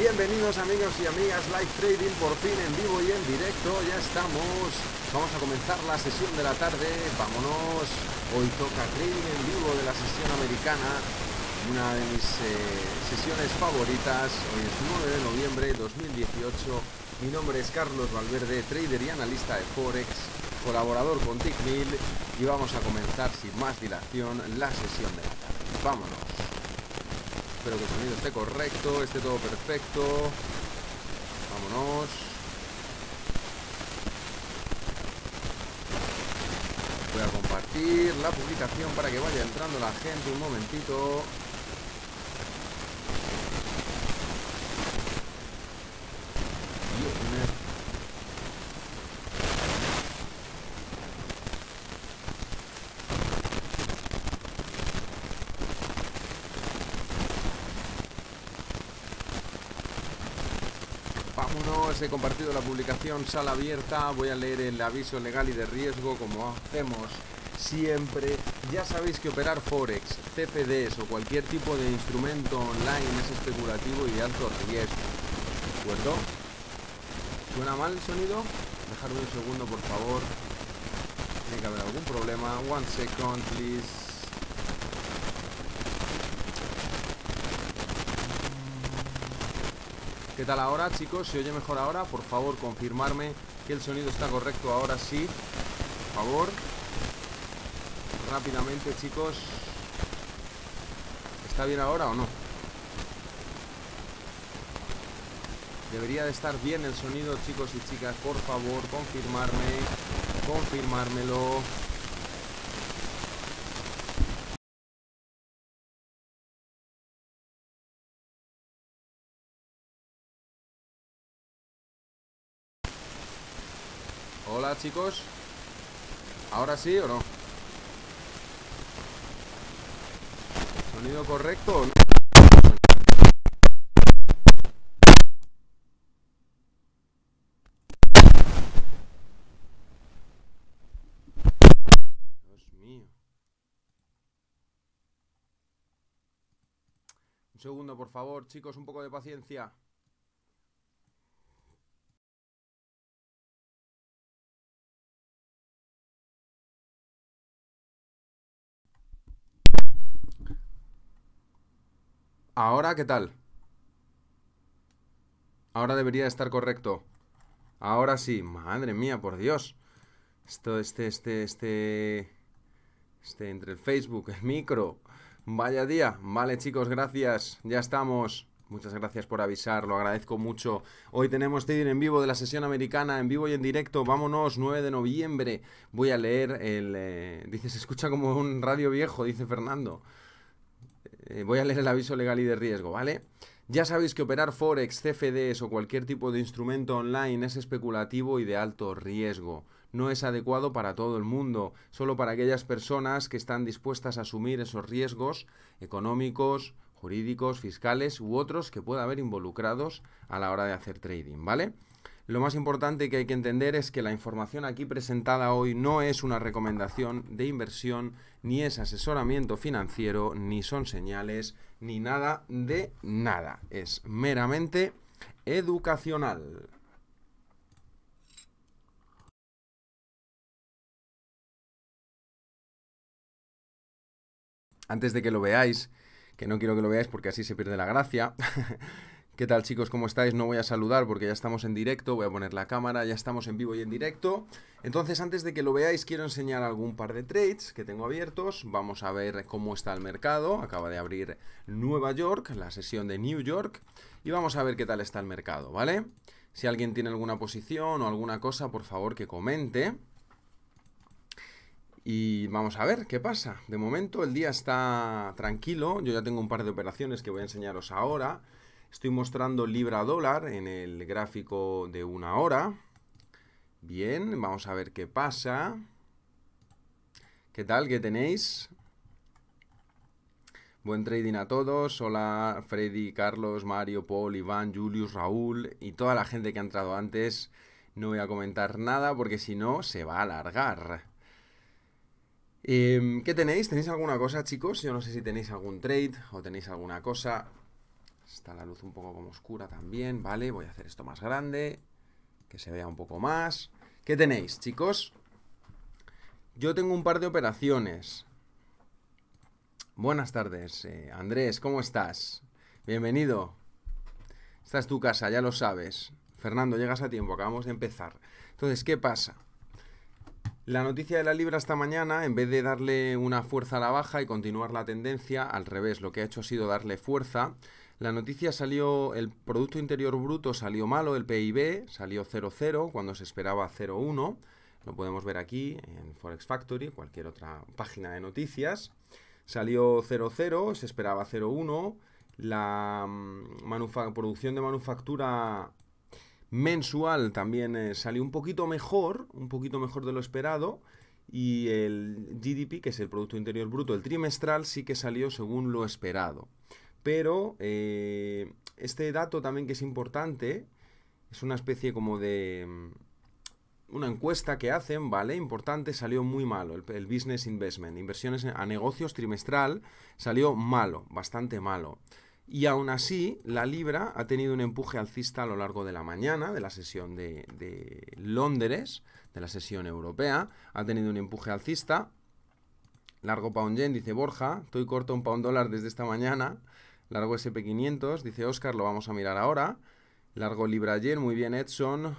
Bienvenidos amigos y amigas, Live Trading por fin en vivo y en directo, ya estamos. Vamos a comenzar la sesión de la tarde, vámonos. Hoy toca trading en vivo de la sesión americana, una de mis eh, sesiones favoritas. Hoy es 9 de noviembre de 2018. Mi nombre es Carlos Valverde, trader y analista de Forex, colaborador con TickMill y vamos a comenzar sin más dilación la sesión de la tarde. Vámonos. Espero que el sonido esté correcto, esté todo perfecto. Vámonos. Voy a compartir la publicación para que vaya entrando la gente un momentito. Vámonos, he compartido la publicación sala abierta, voy a leer el aviso legal y de riesgo como hacemos siempre. Ya sabéis que operar Forex, CFDs o cualquier tipo de instrumento online es especulativo y de alto riesgo. ¿De acuerdo? ¿Suena mal el sonido? Dejadme un segundo, por favor. Tiene que haber algún problema. One second, please. ¿Qué tal ahora, chicos? ¿Se oye mejor ahora? Por favor, confirmarme que el sonido está correcto ahora sí. Por favor. Rápidamente, chicos. ¿Está bien ahora o no? Debería de estar bien el sonido, chicos y chicas. Por favor, confirmarme. Confirmármelo. Chicos ¿Ahora sí o no? ¿Sonido correcto o no? Segundo por favor chicos, un poco de paciencia Ahora, ¿qué tal? Ahora debería estar correcto. Ahora sí. Madre mía, por Dios. Esto, este, este, este... Este, entre el Facebook, el micro. Vaya día. Vale, chicos, gracias. Ya estamos. Muchas gracias por avisar, lo agradezco mucho. Hoy tenemos trading en vivo de la sesión americana, en vivo y en directo. Vámonos, 9 de noviembre. Voy a leer el... Eh, dice, se escucha como un radio viejo, dice Fernando. Eh, voy a leer el aviso legal y de riesgo, ¿vale? Ya sabéis que operar Forex, CFDs o cualquier tipo de instrumento online es especulativo y de alto riesgo. No es adecuado para todo el mundo, solo para aquellas personas que están dispuestas a asumir esos riesgos económicos, jurídicos, fiscales u otros que pueda haber involucrados a la hora de hacer trading, ¿vale? Lo más importante que hay que entender es que la información aquí presentada hoy no es una recomendación de inversión, ni es asesoramiento financiero, ni son señales, ni nada de nada. Es meramente educacional. Antes de que lo veáis, que no quiero que lo veáis porque así se pierde la gracia, ¿Qué tal chicos? ¿Cómo estáis? No voy a saludar porque ya estamos en directo, voy a poner la cámara, ya estamos en vivo y en directo. Entonces antes de que lo veáis quiero enseñar algún par de trades que tengo abiertos. Vamos a ver cómo está el mercado. Acaba de abrir Nueva York, la sesión de New York. Y vamos a ver qué tal está el mercado, ¿vale? Si alguien tiene alguna posición o alguna cosa, por favor que comente. Y vamos a ver qué pasa. De momento el día está tranquilo. Yo ya tengo un par de operaciones que voy a enseñaros ahora. Estoy mostrando libra dólar en el gráfico de una hora. Bien, vamos a ver qué pasa. ¿Qué tal? ¿Qué tenéis? Buen trading a todos. Hola Freddy, Carlos, Mario, Paul, Iván, Julius, Raúl y toda la gente que ha entrado antes. No voy a comentar nada porque si no se va a alargar. Em, ¿Qué tenéis? ¿Tenéis alguna cosa, chicos? Yo no sé si tenéis algún trade o tenéis alguna cosa. Está la luz un poco como oscura también, ¿vale? Voy a hacer esto más grande, que se vea un poco más. ¿Qué tenéis, chicos? Yo tengo un par de operaciones. Buenas tardes, eh, Andrés, ¿cómo estás? Bienvenido. Esta es tu casa, ya lo sabes. Fernando, llegas a tiempo, acabamos de empezar. Entonces, ¿qué pasa? La noticia de la libra esta mañana, en vez de darle una fuerza a la baja y continuar la tendencia, al revés, lo que ha hecho ha sido darle fuerza. La noticia salió, el Producto Interior Bruto salió malo, el PIB salió 0,0 cuando se esperaba 0,1. Lo podemos ver aquí en Forex Factory, cualquier otra página de noticias. Salió 0,0, se esperaba 0,1. La mm, producción de manufactura mensual también eh, salió un poquito mejor, un poquito mejor de lo esperado. Y el GDP, que es el Producto Interior Bruto, el trimestral, sí que salió según lo esperado. Pero eh, este dato también que es importante, es una especie como de... Mm, una encuesta que hacen, ¿vale? Importante, salió muy malo. El, Business Investment, inversiones a negocios trimestral, salió malo, bastante malo. Y aún así, la libra ha tenido un empuje alcista a lo largo de la mañana, de la sesión de, Londres, de la sesión europea. Ha tenido un empuje alcista. Largo pound yen, dice Borja. Estoy corto un pound dólar desde esta mañana. Largo SP500, dice Oscar, lo vamos a mirar ahora. Largo Libra Yen, muy bien Edson.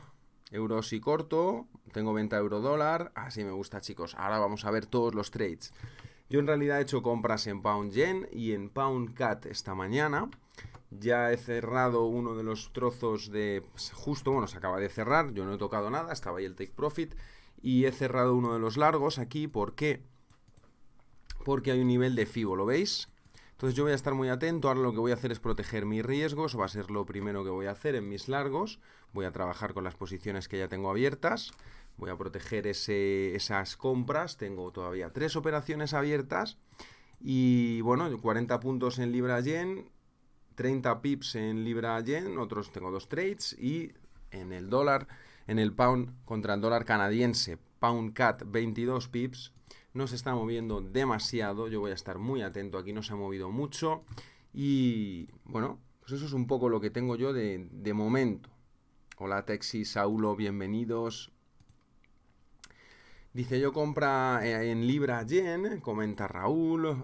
Euros y corto, tengo venta euro dólar. Así me gusta chicos. Ahora vamos a ver todos los trades. Yo en realidad he hecho compras en Pound Yen y en Pound Cat esta mañana. Ya he cerrado uno de los trozos de... Pues, justo, bueno, se acaba de cerrar. Yo no he tocado nada, estaba ahí el take profit. Y he cerrado uno de los largos aquí. ¿Por qué? Porque hay un nivel de FIBO, ¿lo veis? Entonces yo voy a estar muy atento, ahora lo que voy a hacer es proteger mis riesgos, va a ser lo primero que voy a hacer en mis largos, voy a trabajar con las posiciones que ya tengo abiertas, voy a proteger esas compras, tengo todavía tres operaciones abiertas. Y bueno, 40 puntos en libra yen, 30 pips en libra yen, otros tengo dos trades y en el dólar, en el pound contra el dólar canadiense, pound cat 22 pips, no se está moviendo demasiado, yo voy a estar muy atento, aquí no se ha movido mucho y bueno, pues eso es un poco lo que tengo yo de, momento. Hola Texi, Saulo, bienvenidos. Dice yo compra eh, en Libra Yen, comenta Raúl,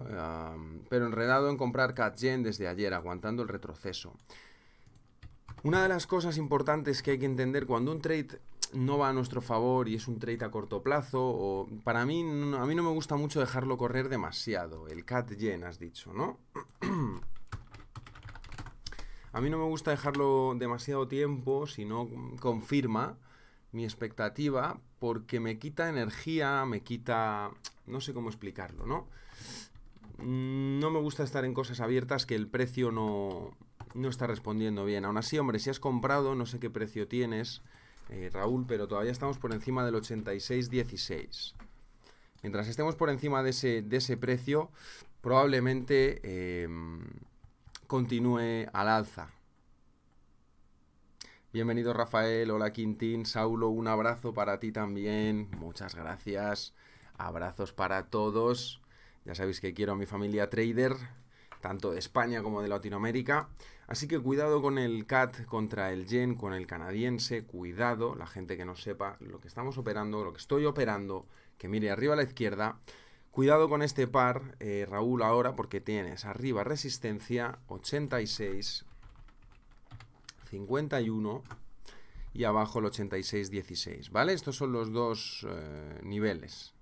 pero enredado en comprar Cat Yen desde ayer, aguantando el retroceso. Una de las cosas importantes que hay que entender cuando un trade no va a nuestro favor y es un trade a corto plazo, o para mí, a mí no me gusta mucho dejarlo correr demasiado. El cat yen, has dicho, ¿no? a mí no me gusta dejarlo demasiado tiempo si no confirma mi expectativa porque me quita energía, me quita... no sé cómo explicarlo, ¿no? No me gusta estar en cosas abiertas que el precio no, no está respondiendo bien. Aún así, hombre, si has comprado, no sé qué precio tienes, eh, Raúl, pero todavía estamos por encima del 86.16. Mientras estemos por encima de ese, de ese precio, probablemente em, continúe al alza. Bienvenido Rafael, hola Quintín, Saulo, un abrazo para ti también, muchas gracias, abrazos para todos, ya sabéis que quiero a mi familia trader, tanto de España como de Latinoamérica. Así que cuidado con el CAT contra el yen, con el canadiense, cuidado, la gente que no sepa lo que estamos operando, lo que estoy operando, que mire arriba a la izquierda. Cuidado con este par, eh, Raúl, ahora, porque tienes arriba resistencia 86, 51 y abajo el 86, 16, ¿vale? Estos son los dos eh, niveles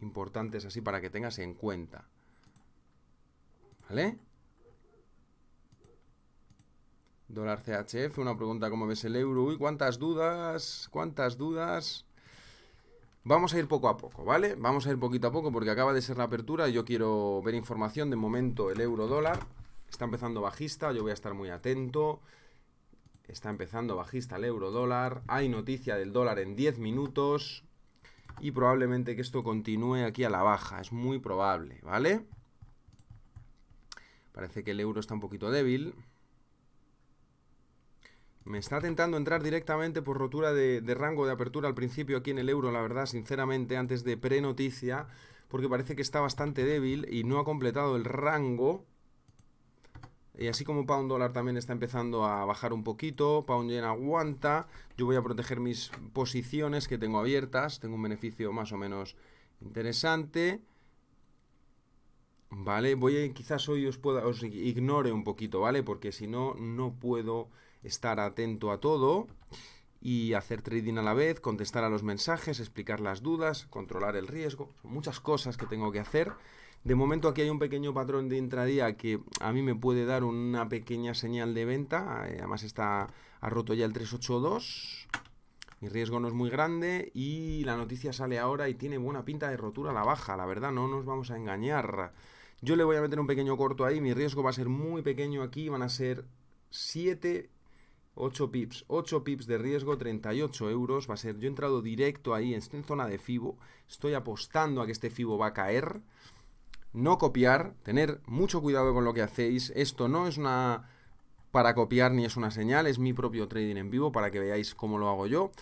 importantes así para que tengas en cuenta. ¿Vale? Dólar CHF, una pregunta, ¿cómo ves el euro? Uy, cuántas dudas, cuántas dudas. Vamos a ir poco a poco, ¿vale? Vamos a ir poquito a poco porque acaba de ser la apertura y yo quiero ver información. De momento el euro dólar está empezando bajista, yo voy a estar muy atento. Está empezando bajista el euro dólar. Hay noticia del dólar en 10 minutos. Y probablemente que esto continúe aquí a la baja. Es muy probable, ¿vale? Parece que el euro está un poquito débil. Me está tentando entrar directamente por rotura de, rango de apertura al principio aquí en el euro, la verdad, sinceramente, antes de pre-noticia, porque parece que está bastante débil y no ha completado el rango. Y así como pound dólar también está empezando a bajar un poquito, pound yen aguanta, yo voy a proteger mis posiciones que tengo abiertas, tengo un beneficio más o menos interesante. ¿Vale? Voy a, quizás hoy os pueda, os ignore un poquito, ¿vale? Porque si no, no puedo estar atento a todo y hacer trading a la vez, contestar a los mensajes, explicar las dudas, controlar el riesgo. Son muchas cosas que tengo que hacer. De momento aquí hay un pequeño patrón de intradía que a mí me puede dar una pequeña señal de venta. Eh, además está ha roto ya el 382. Mi riesgo no es muy grande y la noticia sale ahora y tiene buena pinta de rotura a la baja. La verdad, no nos vamos a engañar. Yo le voy a meter un pequeño corto ahí. Mi riesgo va a ser muy pequeño aquí. Van a ser 7 8 pips, 8 pips de riesgo, 38 euros. Va a ser, yo he entrado directo ahí, en zona de FIBO. Estoy apostando a que este FIBO va a caer. No copiar, tener mucho cuidado con lo que hacéis. Esto no es una para copiar ni es una señal, es mi propio trading en vivo para que veáis cómo lo hago yo.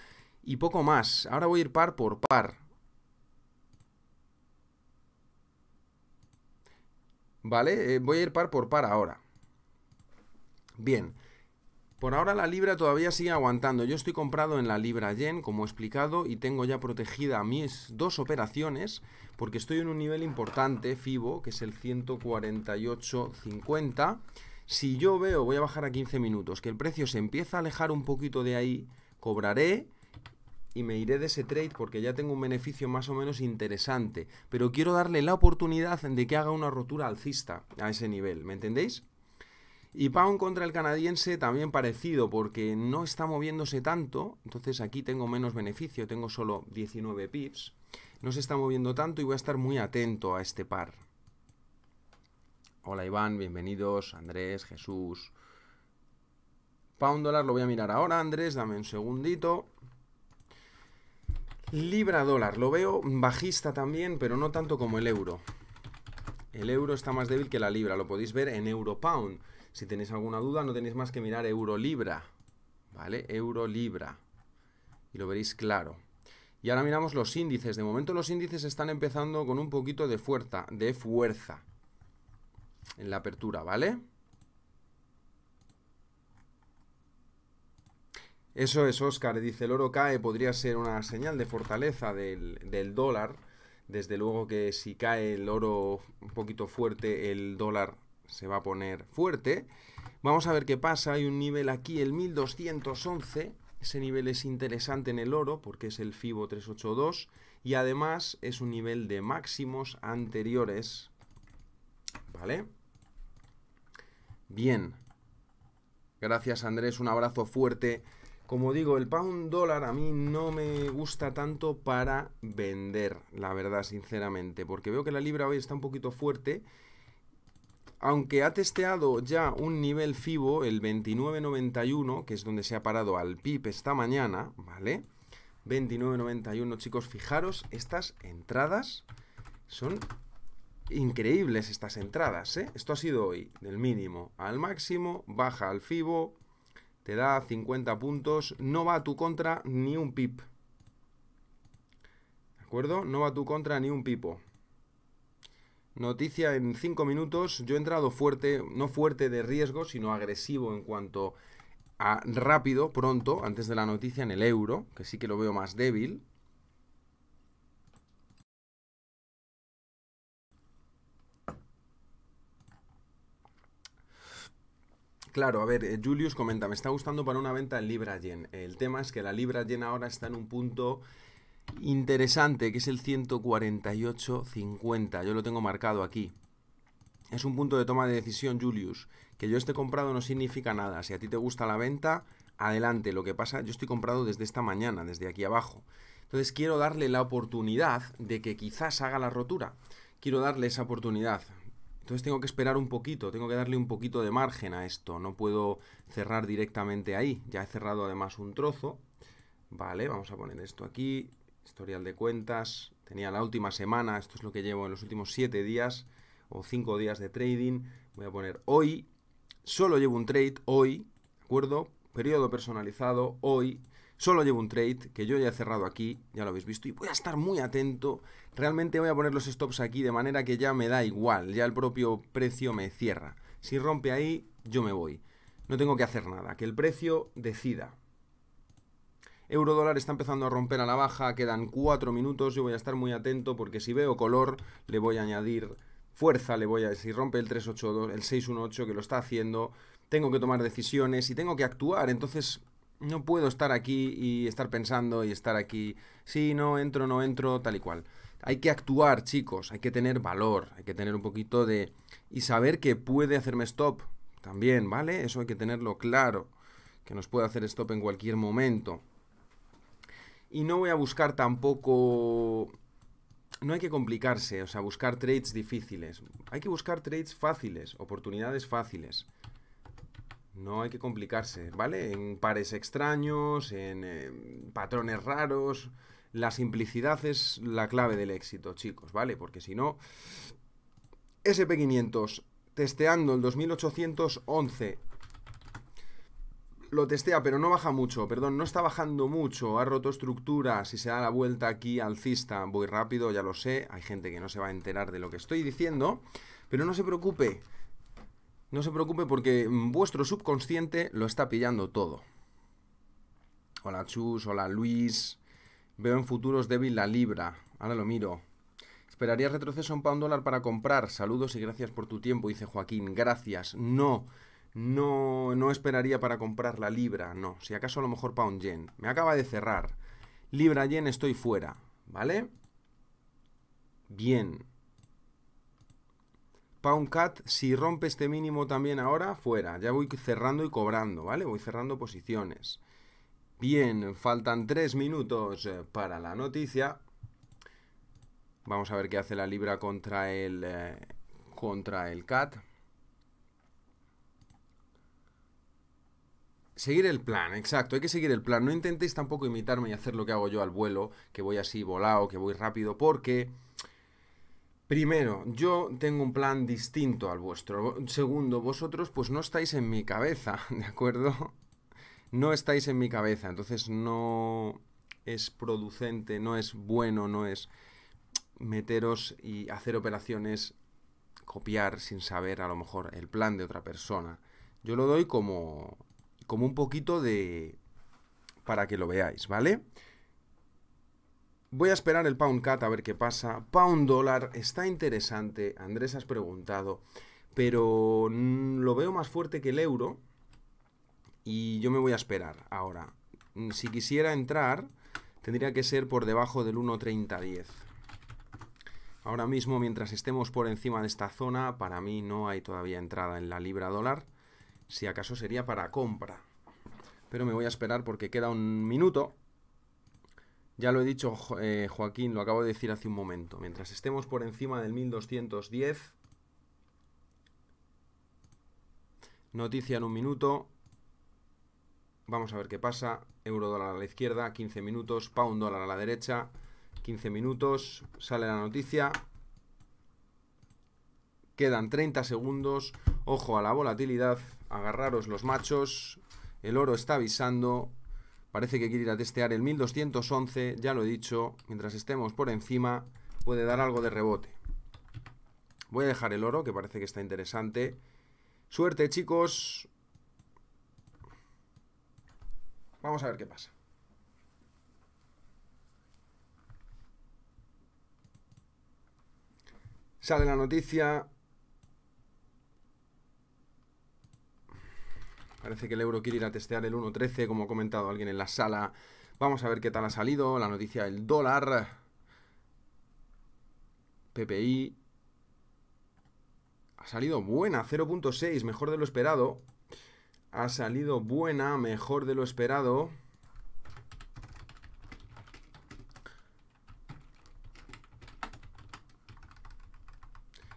Y poco más. Ahora voy a ir par por par. ¿Vale? Eh, voy a ir par por par ahora. Bien. Por ahora la libra todavía sigue aguantando. Yo estoy comprado en la libra yen, como he explicado, y tengo ya protegida mis dos operaciones porque estoy en un nivel importante, FIBO, que es el 148.50. Si yo veo, voy a bajar a 15 minutos, que el precio se empieza a alejar un poquito de ahí, cobraré y me iré de ese trade porque ya tengo un beneficio más o menos interesante. Pero quiero darle la oportunidad de que haga una rotura alcista a ese nivel, ¿me entendéis? Y Pound contra el canadiense también parecido porque no está moviéndose tanto, entonces aquí tengo menos beneficio, tengo solo 19 pips. No se está moviendo tanto y voy a estar muy atento a este par. Hola Iván, bienvenidos, Andrés, Jesús. Pound dólar lo voy a mirar ahora, Andrés, dame un segundito. Libra dólar, lo veo bajista también, pero no tanto como el euro. El euro está más débil que la libra, lo podéis ver en euro pound. Si tenéis alguna duda, no tenéis más que mirar euro-libra. ¿Vale? Euro-libra. Y lo veréis claro. Y ahora miramos los índices. De momento los índices están empezando con un poquito de fuerza, de fuerza en la apertura, ¿vale? Eso es, Oscar. Dice, el oro cae, podría ser una señal de fortaleza del, del dólar. Desde luego que si cae el oro un poquito fuerte, el dólar se va a poner fuerte. Vamos a ver qué pasa. Hay un nivel aquí, el 1211. Ese nivel es interesante en el oro porque es el FIBO 382 y además es un nivel de máximos anteriores. ¿Vale? Bien. Gracias Andrés, un abrazo fuerte. Como digo, el pound dólar a mí no me gusta tanto para vender, la verdad, sinceramente, porque veo que la libra hoy está un poquito fuerte aunque ha testeado ya un nivel FIBO, el 2991, que es donde se ha parado al PIB esta mañana, ¿vale? 2991, chicos, fijaros, estas entradas son increíbles estas entradas, ¿eh? Esto ha sido hoy, del mínimo al máximo, baja al FIBO, te da 50 puntos, no va a tu contra ni un pip. ¿De acuerdo? No va a tu contra ni un pipo. Noticia en 5 minutos. Yo he entrado fuerte, no fuerte de riesgo, sino agresivo en cuanto a rápido, pronto, antes de la noticia en el euro, que sí que lo veo más débil. Claro, a ver, eh, Julius comenta, me está gustando para una venta en Libra Yen. El tema es que la Libra Yen ahora está en un punto interesante, que es el 148.50. Yo lo tengo marcado aquí. Es un punto de toma de decisión, Julius. Que yo esté comprado no significa nada. Si a ti te gusta la venta, adelante. Lo que pasa, yo estoy comprado desde esta mañana, desde aquí abajo. Entonces quiero darle la oportunidad de que quizás haga la rotura. Quiero darle esa oportunidad. Entonces tengo que esperar un poquito, tengo que darle un poquito de margen a esto. No puedo cerrar directamente ahí. Ya he cerrado además un trozo. Vale, vamos a poner esto aquí historial de cuentas, tenía la última semana, esto es lo que llevo en los últimos 7 días o 5 días de trading, voy a poner hoy, solo llevo un trade hoy, ¿de acuerdo? Periodo personalizado, hoy, solo llevo un trade que yo ya he cerrado aquí, ya lo habéis visto, y voy a estar muy atento, realmente voy a poner los stops aquí de manera que ya me da igual, ya el propio precio me cierra. Si rompe ahí, yo me voy. No tengo que hacer nada, que el precio decida. Euro dólar está empezando a romper a la baja, quedan 4 minutos, yo voy a estar muy atento porque si veo color le voy a añadir fuerza, le voy a si rompe el 382, el 618 que lo está haciendo, tengo que tomar decisiones y tengo que actuar, entonces no puedo estar aquí y estar pensando y estar aquí, sí, no entro, no entro, tal y cual. Hay que actuar, chicos, hay que tener valor, hay que tener un poquito de... y saber que puede hacerme stop también, ¿vale? Eso hay que tenerlo claro, que nos puede hacer stop en cualquier momento. Y no voy a buscar tampoco... No hay que complicarse, o sea, buscar trades difíciles. Hay que buscar trades fáciles, oportunidades fáciles. No hay que complicarse, ¿vale? En pares extraños, en eh, patrones raros. La simplicidad es la clave del éxito, chicos, ¿vale? Porque si no, SP500 testeando el 2811 lo testea, pero no baja mucho, perdón, no está bajando mucho, ha roto estructuras y se da la vuelta aquí alcista, voy rápido, ya lo sé, hay gente que no se va a enterar de lo que estoy diciendo, pero no se preocupe, no se preocupe porque vuestro subconsciente lo está pillando todo. Hola Chus, hola Luis. Veo en futuros débil la libra. Ahora lo miro. ¿Esperaría retroceso en pound dólar para comprar? Saludos y gracias por tu tiempo, dice Joaquín. Gracias. No, no, no esperaría para comprar la libra. No, si acaso a lo mejor pound yen. Me acaba de cerrar. Libra yen estoy fuera. ¿Vale? Bien. Pound Cat, si rompe este mínimo también ahora, fuera. Ya voy cerrando y cobrando, ¿vale? Voy cerrando posiciones. Bien, faltan tres minutos eh, para la noticia. Vamos a ver qué hace la Libra contra el, eh, contra el CAT. Seguir el plan, exacto, hay que seguir el plan. No intentéis tampoco imitarme y hacer lo que hago yo al vuelo, que voy así volado, que voy rápido, porque Primero, yo tengo un plan distinto al vuestro. Segundo, vosotros pues no estáis en mi cabeza, ¿de acuerdo? No estáis en mi cabeza, entonces no es producente, no es bueno, no es meteros y hacer operaciones, copiar sin saber a lo mejor el plan de otra persona. Yo lo doy como, como un poquito de... para que lo veáis, ¿vale? Voy a esperar el Pound Cat a ver qué pasa. Pound dólar está interesante. Andrés has preguntado. Pero lo veo más fuerte que el euro. Y yo me voy a esperar ahora. Si quisiera entrar, tendría que ser por debajo del 1.3010. Ahora mismo, mientras estemos por encima de esta zona, para mí no hay todavía entrada en la libra dólar. Si acaso sería para compra. Pero me voy a esperar porque queda un minuto ya lo he dicho, eh, Joaquín, lo acabo de decir hace un momento. Mientras estemos por encima del 1210, noticia en un minuto. Vamos a ver qué pasa. Euro dólar a la izquierda, 15 minutos. Pound dólar a la derecha, 15 minutos. Sale la noticia. Quedan 30 segundos. Ojo a la volatilidad. Agarraros los machos. El oro está avisando. Parece que quiere ir a testear el 1211, ya lo he dicho, mientras estemos por encima puede dar algo de rebote. Voy a dejar el oro, que parece que está interesante. Suerte, chicos. Vamos a ver qué pasa. Sale la noticia, Parece que el euro quiere ir a testear el 1.13, como ha comentado alguien en la sala. Vamos a ver qué tal ha salido. La noticia del dólar. PPI. Ha salido buena, 0.6, mejor de lo esperado. Ha salido buena, mejor de lo esperado.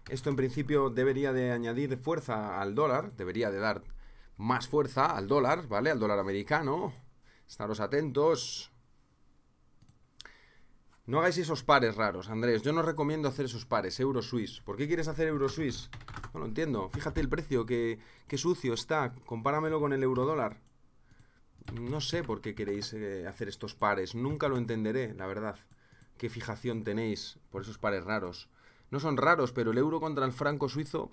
Esto en principio debería de añadir fuerza al dólar, debería de dar más fuerza al dólar, ¿vale? Al dólar americano. Estaros atentos. No hagáis esos pares raros, Andrés. Yo no recomiendo hacer esos pares, euro suiz. ¿Por qué quieres hacer euro suiz? No lo entiendo. Fíjate el precio, que, sucio está. Compáramelo con el euro dólar. No sé por qué queréis eh, hacer estos pares. Nunca lo entenderé, la verdad. ¿Qué fijación tenéis por esos pares raros? No son raros, pero el euro contra el franco suizo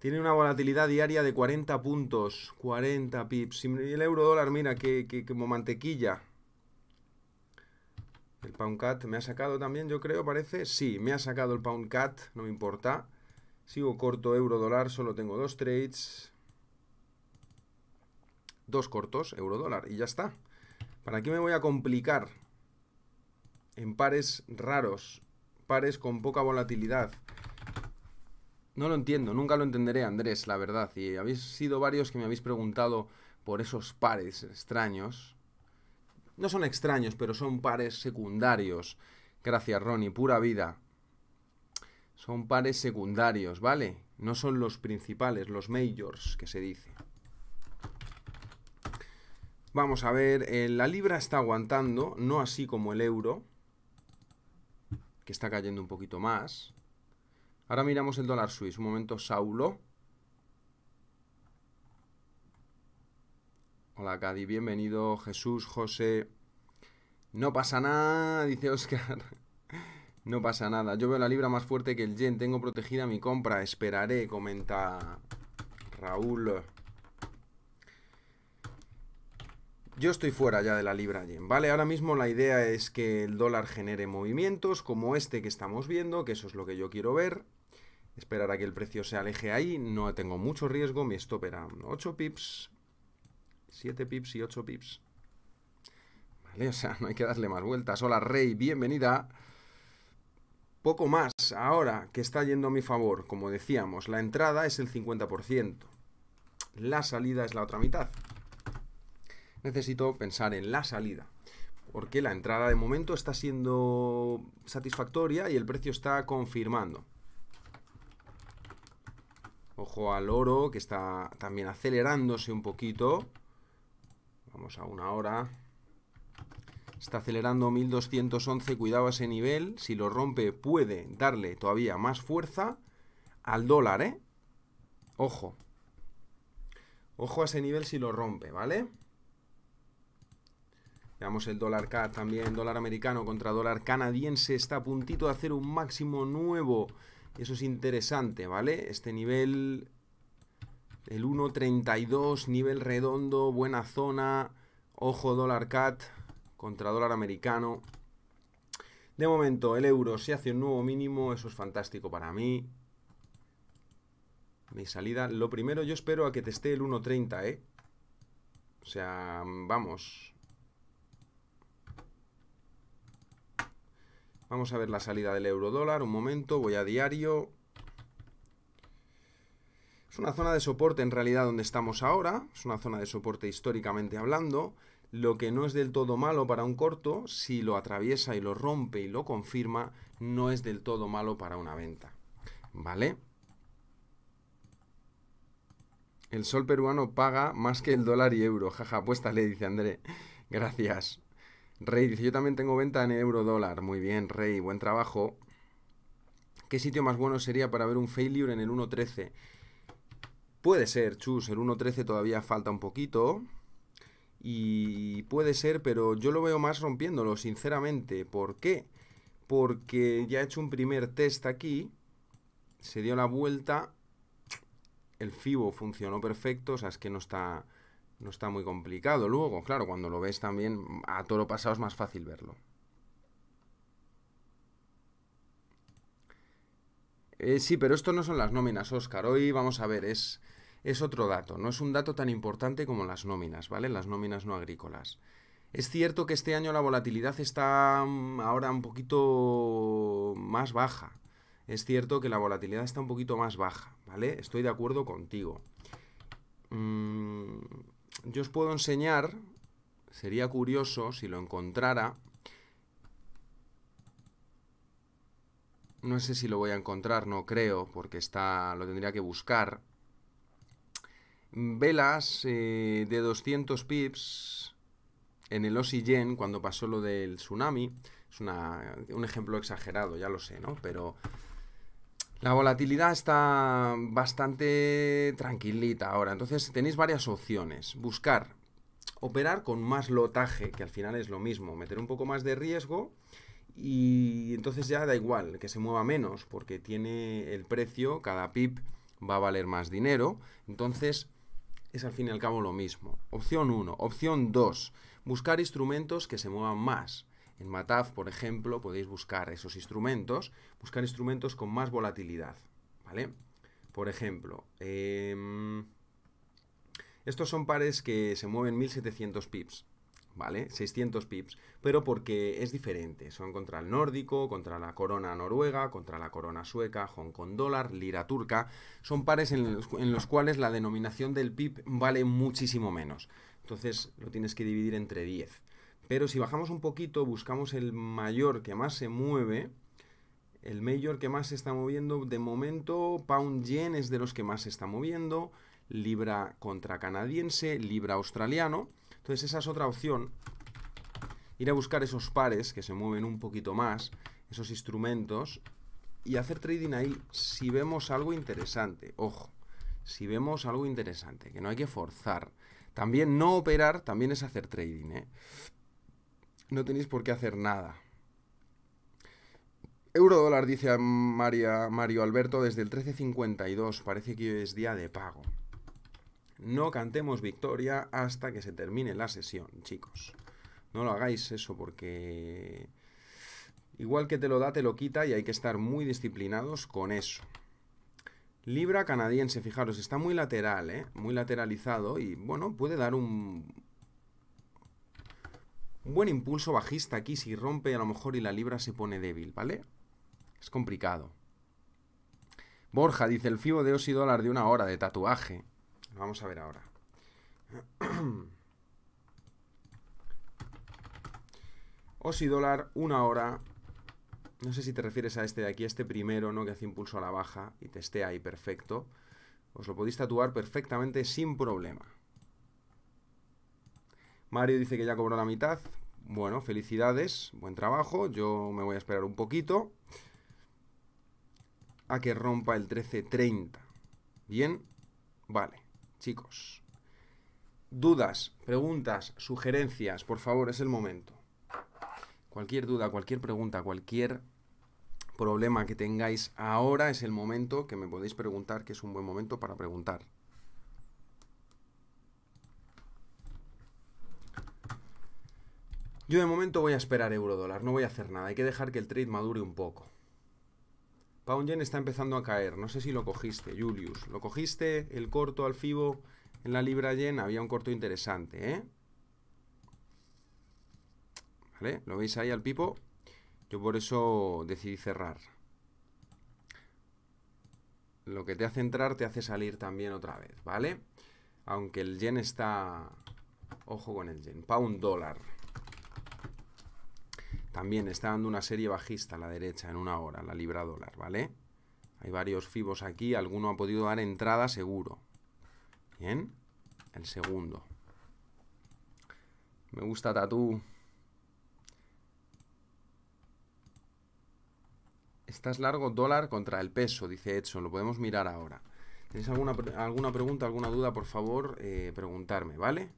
Tiene una volatilidad diaria de 40 puntos, 40 pips. Y el euro dólar, mira, que, como mantequilla. El pound cat me ha sacado también, yo creo, parece. Sí, me ha sacado el pound cat, no me importa. Sigo corto euro dólar, solo tengo dos trades. Dos cortos, euro dólar, y ya está. ¿Para qué me voy a complicar? En pares raros, pares con poca volatilidad. No lo entiendo, nunca lo entenderé, Andrés, la verdad. Y habéis sido varios que me habéis preguntado por esos pares extraños. No son extraños, pero son pares secundarios. Gracias, Ronnie, pura vida. Son pares secundarios, ¿vale? No son los principales, los majors, que se dice. Vamos a ver, eh, la libra está aguantando, no así como el euro, que está cayendo un poquito más. Ahora miramos el dólar suizo. Un momento, Saulo. Hola, Cadi. Bienvenido. Jesús, José. No pasa nada, dice Oscar. No pasa nada. Yo veo la libra más fuerte que el yen. Tengo protegida mi compra. Esperaré, comenta Raúl. Yo estoy fuera ya de la libra yen, ¿vale? Ahora mismo la idea es que el dólar genere movimientos como este que estamos viendo, que eso es lo que yo quiero ver esperar a que el precio se aleje ahí, no tengo mucho riesgo, mi stop era 8 pips, 7 pips y 8 pips. Vale, o sea, no hay que darle más vueltas. Hola Rey, bienvenida. Poco más, ahora que está yendo a mi favor, como decíamos, la entrada es el 50%, la salida es la otra mitad. Necesito pensar en la salida, porque la entrada de momento está siendo satisfactoria y el precio está confirmando. Ojo al oro, que está también acelerándose un poquito. Vamos a una hora. Está acelerando 1211, cuidado a ese nivel. Si lo rompe puede darle todavía más fuerza al dólar, ¿eh? Ojo. Ojo a ese nivel si lo rompe, ¿vale? Veamos el dólar K también, dólar americano contra dólar canadiense. Está a puntito de hacer un máximo nuevo eso es interesante, ¿vale? Este nivel, el 1.32, nivel redondo, buena zona, ojo dólar cat contra dólar americano. De momento, el euro se hace un nuevo mínimo, eso es fantástico para mí. Mi salida, lo primero yo espero a que te esté el 1.30, ¿eh? O sea, vamos, Vamos a ver la salida del euro dólar. Un momento, voy a diario. Es una zona de soporte en realidad donde estamos ahora. Es una zona de soporte históricamente hablando. Lo que no es del todo malo para un corto, si lo atraviesa y lo rompe y lo confirma, no es del todo malo para una venta. ¿Vale? El sol peruano paga más que el dólar y euro. Jaja, apuéstale, dice André. Gracias. Rey dice, yo también tengo venta en euro dólar. Muy bien, Rey, buen trabajo. ¿Qué sitio más bueno sería para ver un failure en el 1.13? Puede ser, chus, el 1.13 todavía falta un poquito. Y puede ser, pero yo lo veo más rompiéndolo, sinceramente. ¿Por qué? Porque ya he hecho un primer test aquí. Se dio la vuelta. El FIBO funcionó perfecto, o sea, es que no está no está muy complicado. Luego, claro, cuando lo ves también a toro pasado es más fácil verlo. Eh, sí, pero esto no son las nóminas, Oscar. Hoy vamos a ver, es, es otro dato. No es un dato tan importante como las nóminas, ¿vale? Las nóminas no agrícolas. Es cierto que este año la volatilidad está mm, ahora un poquito más baja. Es cierto que la volatilidad está un poquito más baja, ¿vale? Estoy de acuerdo contigo. Mm, yo os puedo enseñar, sería curioso si lo encontrara. No sé si lo voy a encontrar, no creo, porque está, lo tendría que buscar. Velas eh, de 200 pips en el Yen cuando pasó lo del tsunami. Es un ejemplo exagerado, ya lo sé, ¿no? Pero la volatilidad está bastante tranquilita ahora, entonces tenéis varias opciones. Buscar, operar con más lotaje, que al final es lo mismo, meter un poco más de riesgo y entonces ya da igual que se mueva menos, porque tiene el precio, cada pip va a valer más dinero. Entonces, es al fin y al cabo lo mismo. Opción 1. Opción 2. Buscar instrumentos que se muevan más. En Mataf, por ejemplo, podéis buscar esos instrumentos, buscar instrumentos con más volatilidad. ¿Vale? Por ejemplo, em, estos son pares que se mueven 1700 pips. ¿vale? 600 pips, pero porque es diferente. Son contra el nórdico, contra la corona noruega, contra la corona sueca, Hong Kong dólar, lira turca. Son pares en los, cuales la denominación del pip vale muchísimo menos. Entonces lo tienes que dividir entre 10. Pero si bajamos un poquito, buscamos el mayor que más se mueve. El mayor que más se está moviendo, de momento, pound yen es de los que más se está moviendo. Libra contra canadiense, libra australiano. Entonces esa es otra opción. Ir a buscar esos pares que se mueven un poquito más, esos instrumentos, y hacer trading ahí si vemos algo interesante. Ojo, si vemos algo interesante, que no hay que forzar. También no operar, también es hacer trading, ¿eh? No tenéis por qué hacer nada. Euro dólar, dice María, Mario Alberto, desde el 13.52. Parece que hoy es día de pago. No cantemos victoria hasta que se termine la sesión, chicos. No lo hagáis eso porque igual que te lo da, te lo quita y hay que estar muy disciplinados con eso. Libra canadiense, fijaros, está muy lateral, ¿eh? muy lateralizado y bueno, puede dar un, un buen impulso bajista aquí si rompe a lo mejor y la libra se pone débil, ¿vale? Es complicado. Borja dice el FIBO de Osi dólar de una hora de tatuaje. Vamos a ver ahora. Osi dólar, una hora. No sé si te refieres a este de aquí, este primero, ¿no? Que hace impulso a la baja y te esté ahí perfecto. Os lo podéis tatuar perfectamente sin problema. Mario dice que ya cobró la mitad. Bueno, felicidades, buen trabajo. Yo me voy a esperar un poquito a que rompa el 13.30. Bien, vale chicos. Dudas, preguntas, sugerencias, por favor, es el momento. Cualquier duda, cualquier pregunta, cualquier problema que tengáis ahora es el momento que me podéis preguntar, que es un buen momento para preguntar. Yo de momento voy a esperar euro dólar, no voy a hacer nada, hay que dejar que el trade madure un poco. Pound Yen está empezando a caer. No sé si lo cogiste, Julius. ¿Lo cogiste el corto al FIBO en la libra yen? Había un corto interesante, ¿eh? ¿Vale? ¿Lo veis ahí al pipo? Yo por eso decidí cerrar. Lo que te hace entrar te hace salir también otra vez, ¿vale? Aunque el yen está... Ojo con el yen. Pound dólar. También está dando una serie bajista a la derecha en una hora, la libra dólar, ¿vale? Hay varios fibos aquí, alguno ha podido dar entrada seguro. Bien, el segundo. Me gusta Tatú. Estás largo dólar contra el peso, dice Edson. Lo podemos mirar ahora. ¿Tenéis alguna, alguna pregunta, alguna duda? Por favor, eh, preguntarme, ¿vale?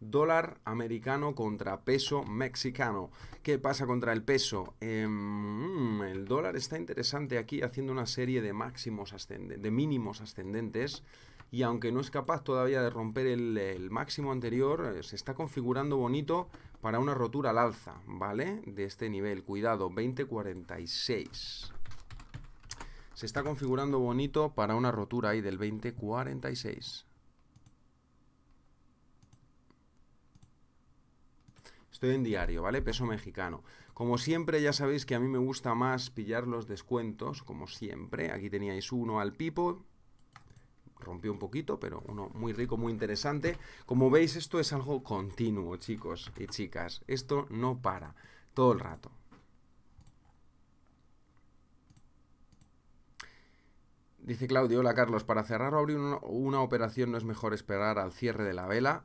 Dólar americano contra peso mexicano. ¿Qué pasa contra el peso? Em, el dólar está interesante aquí haciendo una serie de máximos ascendentes, de mínimos ascendentes. Y aunque no es capaz todavía de romper el, máximo anterior, eh, se está configurando bonito para una rotura al alza, ¿vale? De este nivel. Cuidado, 2046. Se está configurando bonito para una rotura ahí del 2046. Estoy en diario, ¿vale? Peso mexicano. Como siempre, ya sabéis que a mí me gusta más pillar los descuentos, como siempre. Aquí teníais uno al pipo. Rompió un poquito, pero uno muy rico, muy interesante. Como veis, esto es algo continuo, chicos y chicas. Esto no para todo el rato. Dice Claudio, hola Carlos, para cerrar o abrir una operación no es mejor esperar al cierre de la vela.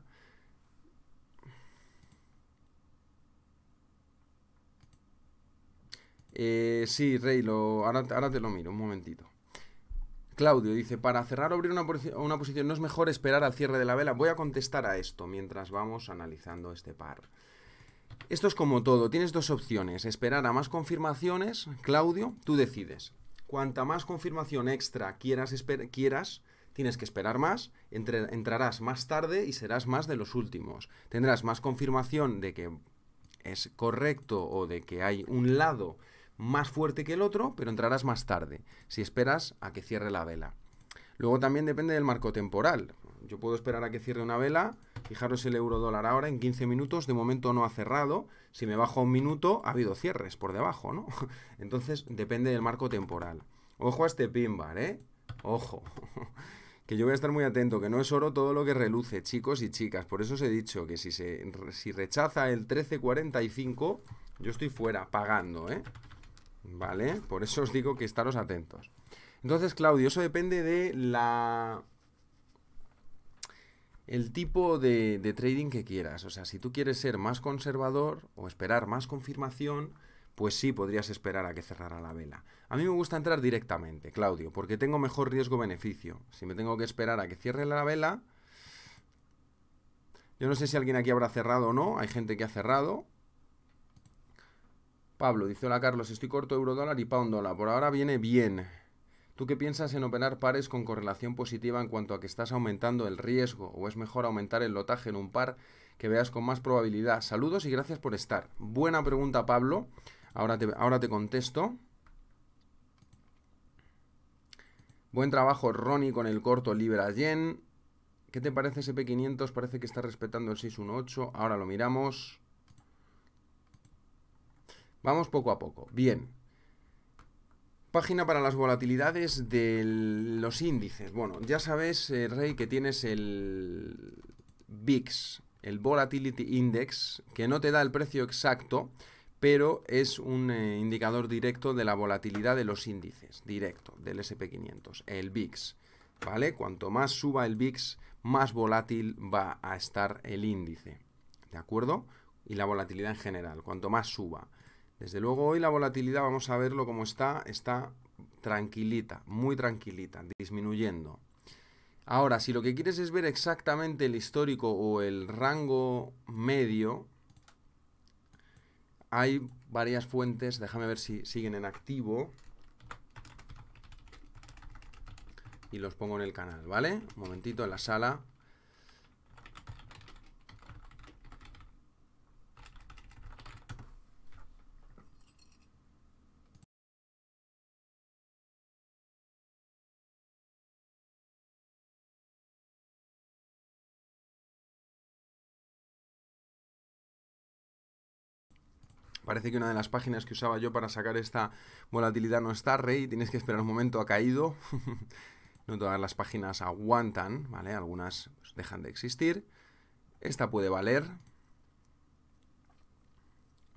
Eh, sí, Rey, lo, ahora, te lo miro, un momentito. Claudio dice, para cerrar o abrir una, una, posición, ¿no es mejor esperar al cierre de la vela? Voy a contestar a esto mientras vamos analizando este par. Esto es como todo, tienes dos opciones, esperar a más confirmaciones, Claudio, tú decides. cuanta más confirmación extra quieras, quieras tienes que esperar más, entrarás más tarde y serás más de los últimos. Tendrás más confirmación de que es correcto o de que hay un lado más fuerte que el otro, pero entrarás más tarde, si esperas a que cierre la vela. Luego también depende del marco temporal. Yo puedo esperar a que cierre una vela, fijaros el euro dólar ahora en 15 minutos, de momento no ha cerrado, si me bajo un minuto ha habido cierres por debajo, ¿no? Entonces depende del marco temporal. Ojo a este pin bar, ¿eh? Ojo. que yo voy a estar muy atento, que no es oro todo lo que reluce, chicos y chicas. Por eso os he dicho que si, se, si rechaza el 1345, yo estoy fuera, pagando, ¿eh? ¿Vale? Por eso os digo que estaros atentos. Entonces, Claudio, eso depende de la... El tipo de, de trading que quieras. O sea, si tú quieres ser más conservador o esperar más confirmación, pues sí podrías esperar a que cerrara la vela. A mí me gusta entrar directamente, Claudio, porque tengo mejor riesgo-beneficio. Si me tengo que esperar a que cierre la vela, yo no sé si alguien aquí habrá cerrado o no, hay gente que ha cerrado. Pablo dice, hola Carlos, estoy corto euro dólar y pound dólar. Por ahora viene bien. ¿Tú qué piensas en operar pares con correlación positiva en cuanto a que estás aumentando el riesgo o es mejor aumentar el lotaje en un par que veas con más probabilidad? Saludos y gracias por estar. Buena pregunta, Pablo. Ahora te, ahora te contesto. Buen trabajo, Ronnie, con el corto Libra Yen. ¿Qué te parece SP500? Parece que está respetando el 618. Ahora lo miramos. Vamos poco a poco. Bien. Página para las volatilidades de los índices. Bueno, ya sabes, eh, Rey, que tienes el VIX, el Volatility Index, que no te da el precio exacto, pero es un eh, indicador directo de la volatilidad de los índices, directo, del SP500, el VIX. ¿Vale? Cuanto más suba el VIX, más volátil va a estar el índice. ¿De acuerdo? Y la volatilidad en general, cuanto más suba. Desde luego hoy la volatilidad, vamos a verlo como está, está tranquilita, muy tranquilita, disminuyendo. Ahora, si lo que quieres es ver exactamente el histórico o el rango medio, hay varias fuentes, déjame ver si siguen en activo. Y los pongo en el canal, ¿vale? Un momentito en la sala. Parece que una de las páginas que usaba yo para sacar esta volatilidad no está, Rey. Tienes que esperar un momento, ha caído. no todas las páginas aguantan, ¿vale? Algunas pues, dejan de existir. Esta puede valer.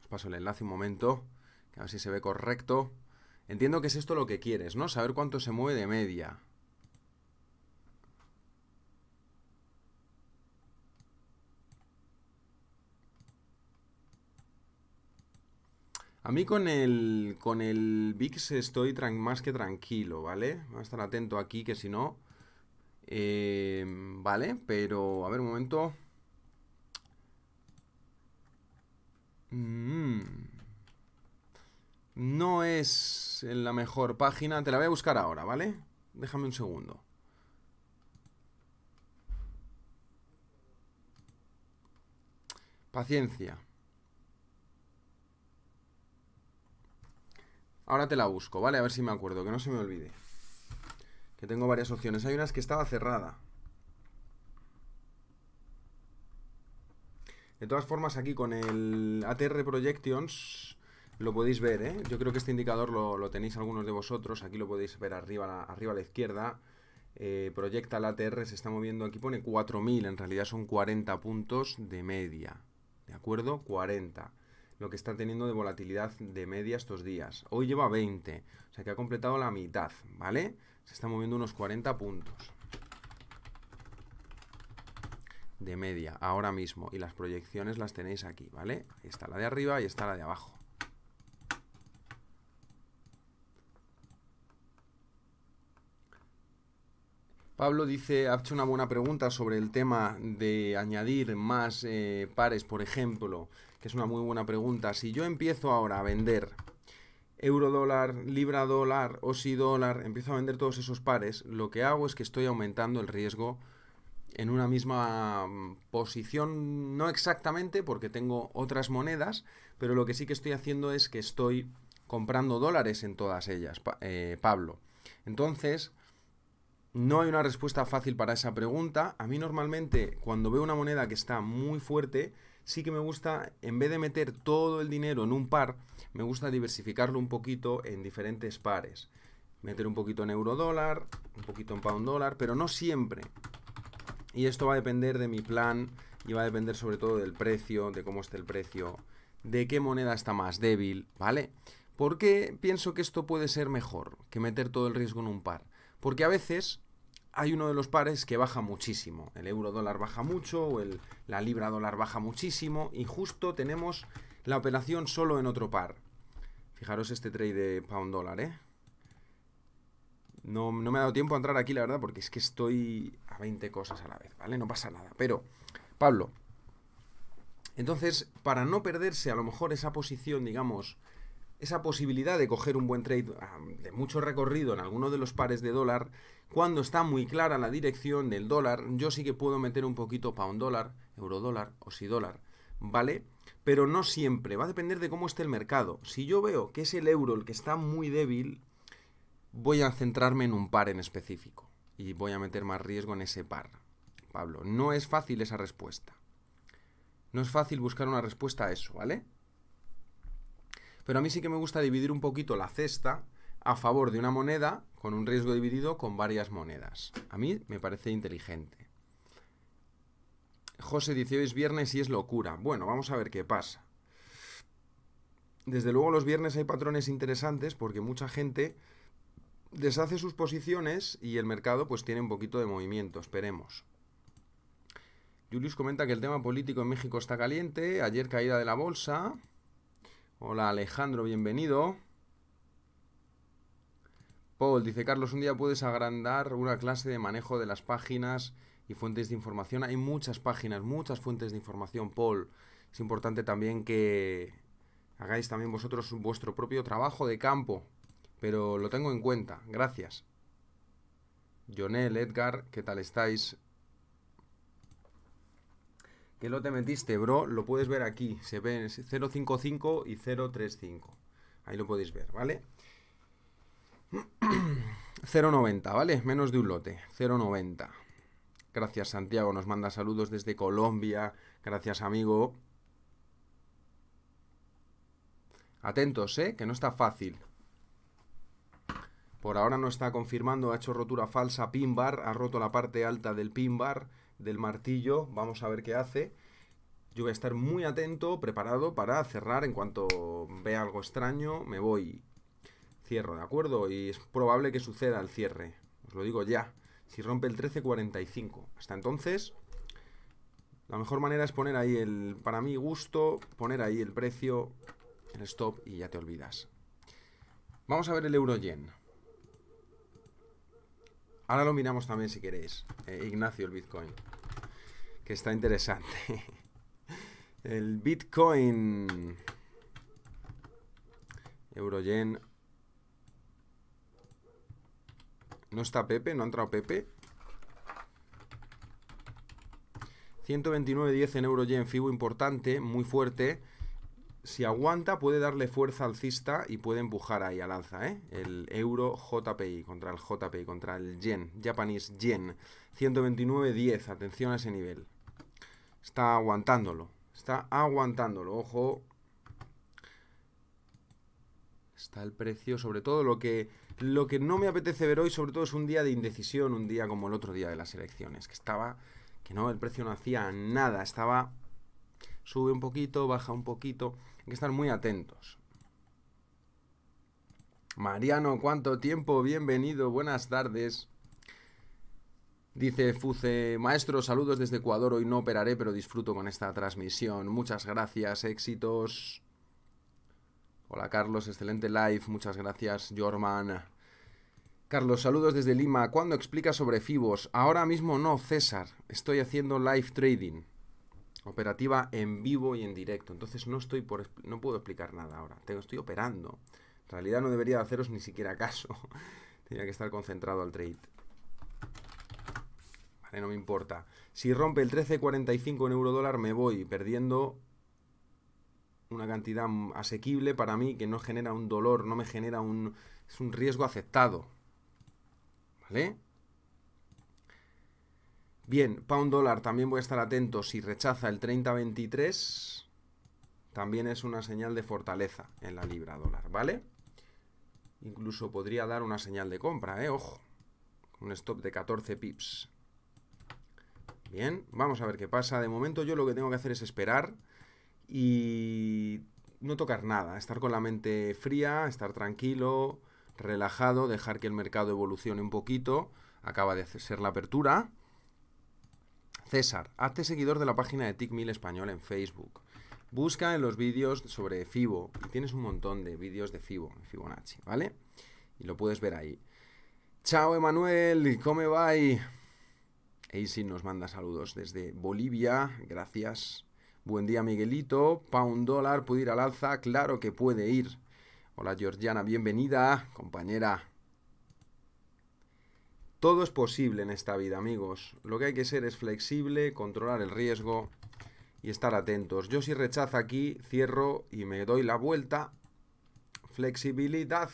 Os paso el enlace un momento, que a ver si se ve correcto. Entiendo que es esto lo que quieres, ¿no? Saber cuánto se mueve de media. A mí con el, con el VIX estoy más que tranquilo, ¿vale? Voy a estar atento aquí que si no... Eh, vale, pero a ver un momento. Mm. No es la mejor página. Te la voy a buscar ahora, ¿vale? Déjame un segundo. Paciencia. Ahora te la busco, ¿vale? A ver si me acuerdo, que no se me olvide. Que tengo varias opciones. Hay unas que estaba cerrada. De todas formas, aquí con el ATR Projections lo podéis ver, ¿eh? Yo creo que este indicador lo, tenéis algunos de vosotros. Aquí lo podéis ver arriba, arriba a la izquierda. Eh, proyecta el ATR, se está moviendo. Aquí pone 4.000, en realidad son 40 puntos de media. ¿De acuerdo? 40 lo que está teniendo de volatilidad de media estos días. Hoy lleva 20, o sea que ha completado la mitad, ¿vale? Se está moviendo unos 40 puntos de media ahora mismo y las proyecciones las tenéis aquí, ¿vale? Ahí está la de arriba y está la de abajo. Pablo dice, ha hecho una buena pregunta sobre el tema de añadir más eh, pares, por ejemplo, que es una muy buena pregunta. Si yo empiezo ahora a vender euro dólar, libra dólar, osi dólar, empiezo a vender todos esos pares, lo que hago es que estoy aumentando el riesgo en una misma mm, posición, no exactamente porque tengo otras monedas, pero lo que sí que estoy haciendo es que estoy comprando dólares en todas ellas, eh, Pablo. Entonces, no hay una respuesta fácil para esa pregunta. A mí normalmente cuando veo una moneda que está muy fuerte, sí que me gusta, en vez de meter todo el dinero en un par, me gusta diversificarlo un poquito en diferentes pares. Meter un poquito en euro dólar, un poquito en pound dólar, pero no siempre. Y esto va a depender de mi plan y va a depender sobre todo del precio, de cómo esté el precio, de qué moneda está más débil, ¿vale? ¿Por qué pienso que esto puede ser mejor que meter todo el riesgo en un par? Porque a veces hay uno de los pares que baja muchísimo. El euro dólar baja mucho o el, la libra dólar baja muchísimo y justo tenemos la operación solo en otro par. Fijaros este trade de pound dólar, ¿eh? No, no, me ha dado tiempo a entrar aquí, la verdad, porque es que estoy a 20 cosas a la vez, ¿vale? No pasa nada. Pero, Pablo, entonces, para no perderse a lo mejor esa posición, digamos, esa posibilidad de coger un buen trade de mucho recorrido en alguno de los pares de dólar, cuando está muy clara la dirección del dólar, yo sí que puedo meter un poquito pound dólar, euro dólar o si dólar, ¿vale? Pero no siempre, va a depender de cómo esté el mercado. Si yo veo que es el euro el que está muy débil, voy a centrarme en un par en específico y voy a meter más riesgo en ese par. Pablo, no es fácil esa respuesta. No es fácil buscar una respuesta a eso, ¿vale? Pero a mí sí que me gusta dividir un poquito la cesta a favor de una moneda con un riesgo dividido con varias monedas. A mí me parece inteligente. José dice hoy es viernes y es locura. Bueno, vamos a ver qué pasa. Desde luego los viernes hay patrones interesantes porque mucha gente deshace sus posiciones y el mercado pues tiene un poquito de movimiento, esperemos. Julius comenta que el tema político en México está caliente, ayer caída de la bolsa. Hola Alejandro, bienvenido. Paul dice, Carlos, un día puedes agrandar una clase de manejo de las páginas y fuentes de información. Hay muchas páginas, muchas fuentes de información, Paul. Es importante también que hagáis también vosotros vuestro propio trabajo de campo. Pero lo tengo en cuenta. Gracias. Jonel, Edgar, ¿qué tal estáis? ¿Qué lo te metiste, bro? Lo puedes ver aquí. Se ven 055 y 035. Ahí lo podéis ver, ¿vale? 0,90, ¿vale? Menos de un lote, 0,90. Gracias Santiago, nos manda saludos desde Colombia. Gracias amigo. Atentos, ¿eh? Que no está fácil. Por ahora no está confirmando, ha hecho rotura falsa pin bar, ha roto la parte alta del pin bar, del martillo. Vamos a ver qué hace. Yo voy a estar muy atento, preparado para cerrar en cuanto vea algo extraño. Me voy Cierro, ¿de acuerdo? Y es probable que suceda el cierre. Os lo digo ya. Si rompe el 13.45. Hasta entonces, la mejor manera es poner ahí el, para mi gusto, poner ahí el precio, el stop y ya te olvidas. Vamos a ver el euro yen. Ahora lo miramos también si queréis. Eh, Ignacio, el Bitcoin. Que está interesante. el Bitcoin. Euro yen. ¿No está Pepe? ¿No ha entrado Pepe? 129.10 en euro yen, FIBO importante, muy fuerte. Si aguanta, puede darle fuerza alcista y puede empujar ahí al alza, ¿eh? El euro JPI contra el JPI, contra el yen, Japanese yen. 129.10, atención a ese nivel. Está aguantándolo, está aguantándolo, ojo. Está el precio, sobre todo lo que lo que no me apetece ver hoy, sobre todo, es un día de indecisión, un día como el otro día de las elecciones, que estaba, que no, el precio no hacía nada, estaba, sube un poquito, baja un poquito, hay que estar muy atentos. Mariano, ¿cuánto tiempo? Bienvenido, buenas tardes. Dice Fuce, maestro, saludos desde Ecuador, hoy no operaré, pero disfruto con esta transmisión. Muchas gracias, éxitos. Hola Carlos, excelente live, muchas gracias Jorman. Carlos, saludos desde Lima. ¿Cuándo explicas sobre Fibos? Ahora mismo no, César. Estoy haciendo live trading. Operativa en vivo y en directo. Entonces no estoy por no puedo explicar nada ahora. Te estoy operando. En realidad no debería haceros ni siquiera caso. Tenía que estar concentrado al trade. Vale, no me importa. Si rompe el 13.45 en euro dólar, me voy perdiendo una cantidad asequible para mí que no genera un dolor, no me genera un... es un riesgo aceptado. ¿Vale? Bien, pound dólar también voy a estar atento si rechaza el 30.23 también es una señal de fortaleza en la libra dólar, ¿vale? Incluso podría dar una señal de compra, ¿eh? Ojo, un stop de 14 pips. Bien, vamos a ver qué pasa. De momento yo lo que tengo que hacer es esperar y no tocar nada, estar con la mente fría, estar tranquilo, relajado, dejar que el mercado evolucione un poquito. Acaba de ser la apertura. César, hazte seguidor de la página de TICMIL Español en Facebook. Busca en los vídeos sobre Fibo y tienes un montón de vídeos de Fibo, Fibonacci, ¿vale? Y lo puedes ver ahí. Chao Emanuel, ¿cómo va? Easy nos manda saludos desde Bolivia, gracias. Buen día, Miguelito. Pound dólar, ¿puede ir al alza? Claro que puede ir. Hola, Georgiana, bienvenida, compañera. Todo es posible en esta vida, amigos. Lo que hay que ser es flexible, controlar el riesgo y estar atentos. Yo si rechazo aquí, cierro y me doy la vuelta. Flexibilidad.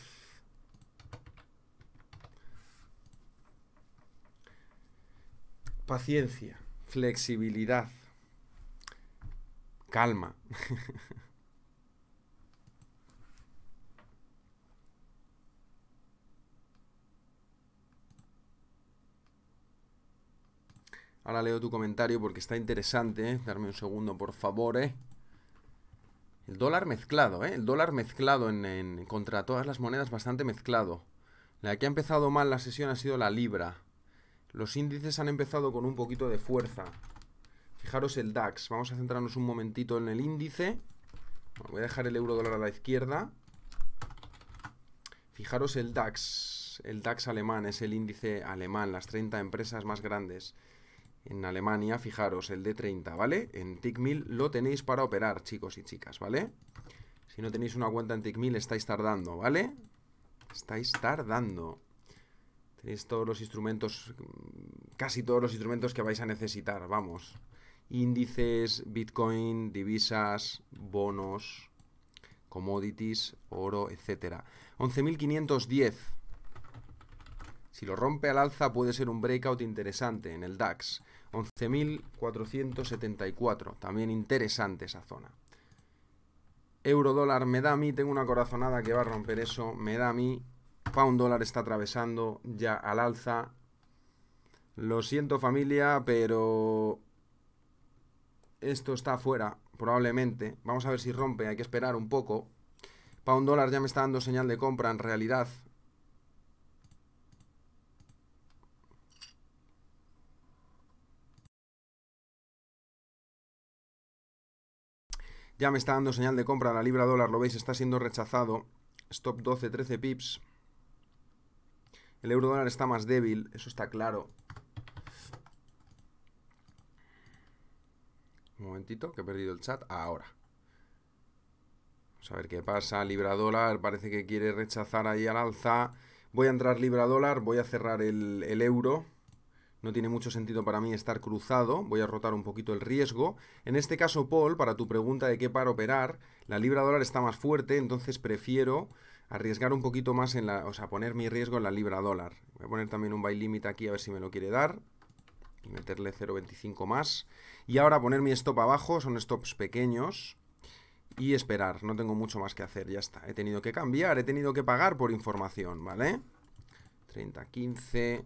Paciencia, flexibilidad calma. Ahora leo tu comentario porque está interesante. ¿eh? Darme un segundo, por favor. ¿eh? El dólar mezclado, ¿eh? El dólar mezclado en, contra todas las monedas, bastante mezclado. La que ha empezado mal la sesión ha sido la libra. Los índices han empezado con un poquito de fuerza. Fijaros el DAX. Vamos a centrarnos un momentito en el índice. voy a dejar el euro dólar a la izquierda. Fijaros el DAX. El DAX alemán es el índice alemán, las 30 empresas más grandes en Alemania. Fijaros, el D30, ¿vale? En TICMIL lo tenéis para operar, chicos y chicas, ¿vale? Si no tenéis una cuenta en TICMIL, estáis tardando, ¿vale? Estáis tardando. Tenéis todos los instrumentos, casi todos los instrumentos que vais a necesitar, vamos índices, Bitcoin, divisas, bonos, commodities, oro, etcétera. 11.510. Si lo rompe al alza puede ser un breakout interesante en el DAX. 11.474. También interesante esa zona. Euro dólar me da a mí, tengo una corazonada que va a romper eso, me da a mí. Pound dólar está atravesando ya al alza. Lo siento familia, pero esto está afuera, probablemente. Vamos a ver si rompe, hay que esperar un poco. Pound dólar ya me está dando señal de compra en realidad. Ya me está dando señal de compra la libra dólar, lo veis, está siendo rechazado. Stop 12, 13 pips. El euro dólar está más débil, eso está claro. Un momentito, que he perdido el chat. Ahora. Vamos a ver qué pasa. Libra dólar, parece que quiere rechazar ahí al alza. Voy a entrar libra dólar, voy a cerrar el, el euro. No tiene mucho sentido para mí estar cruzado. Voy a rotar un poquito el riesgo. En este caso, Paul, para tu pregunta de qué para operar, la libra dólar está más fuerte, entonces prefiero arriesgar un poquito más en la... O sea, poner mi riesgo en la libra dólar. Voy a poner también un buy limit aquí a ver si me lo quiere dar y meterle 0.25 más. Y ahora poner mi stop abajo, son stops pequeños. Y esperar, no tengo mucho más que hacer, ya está. He tenido que cambiar, he tenido que pagar por información, ¿vale? 30, 15...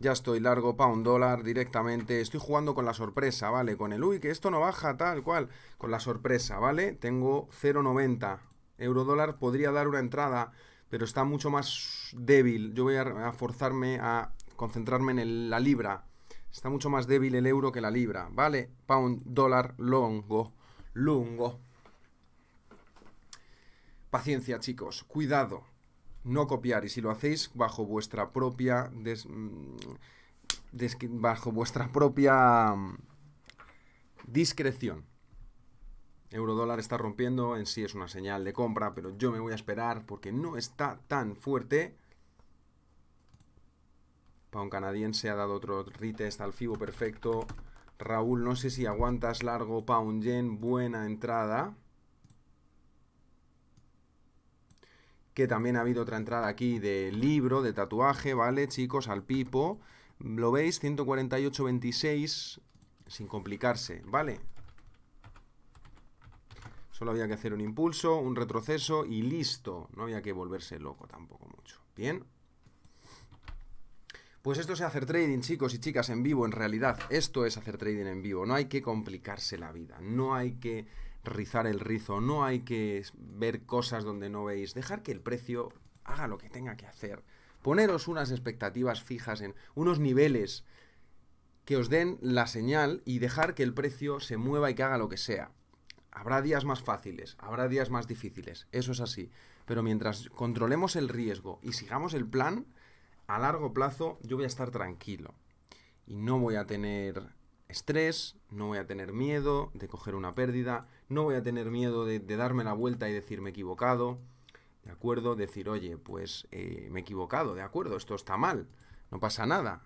Ya estoy largo un dólar directamente. Estoy jugando con la sorpresa, ¿vale? Con el, uy, que esto no baja, tal cual. Con la sorpresa, ¿vale? Tengo 0,90. Euro dólar podría dar una entrada pero está mucho más débil. Yo voy a, forzarme a concentrarme en la libra. Está mucho más débil el euro que la libra. Vale, pound, dólar, longo, lungo. Paciencia, chicos. Cuidado. No copiar. Y si lo hacéis bajo vuestra propia... Mm, bajo vuestra propia mm, discreción. Euro dólar está rompiendo, en sí es una señal de compra, pero yo me voy a esperar porque no está tan fuerte. Pound canadiense ha dado otro retest al FIBO perfecto. Raúl, no sé si aguantas largo Pound Yen, buena entrada. Que también ha habido otra entrada aquí de libro, de tatuaje, ¿vale, chicos? Al pipo. ¿Lo veis? 148.26 sin complicarse, ¿vale? Solo había que hacer un impulso, un retroceso y listo. No había que volverse loco tampoco mucho. Bien. Pues esto es hacer trading, chicos y chicas, en vivo, en realidad. Esto es hacer trading en vivo. No hay que complicarse la vida. No hay que rizar el rizo. No hay que ver cosas donde no veis. Dejar que el precio haga lo que tenga que hacer. Poneros unas expectativas fijas en unos niveles que os den la señal y dejar que el precio se mueva y que haga lo que sea. Habrá días más fáciles, habrá días más difíciles, eso es así. Pero mientras controlemos el riesgo y sigamos el plan, a largo plazo yo voy a estar tranquilo. Y no voy a tener estrés, no voy a tener miedo de coger una pérdida, no voy a tener miedo de, darme la vuelta y decirme equivocado, ¿de acuerdo? Decir, oye, pues eh, me he equivocado, ¿de acuerdo? Esto está mal, no pasa nada.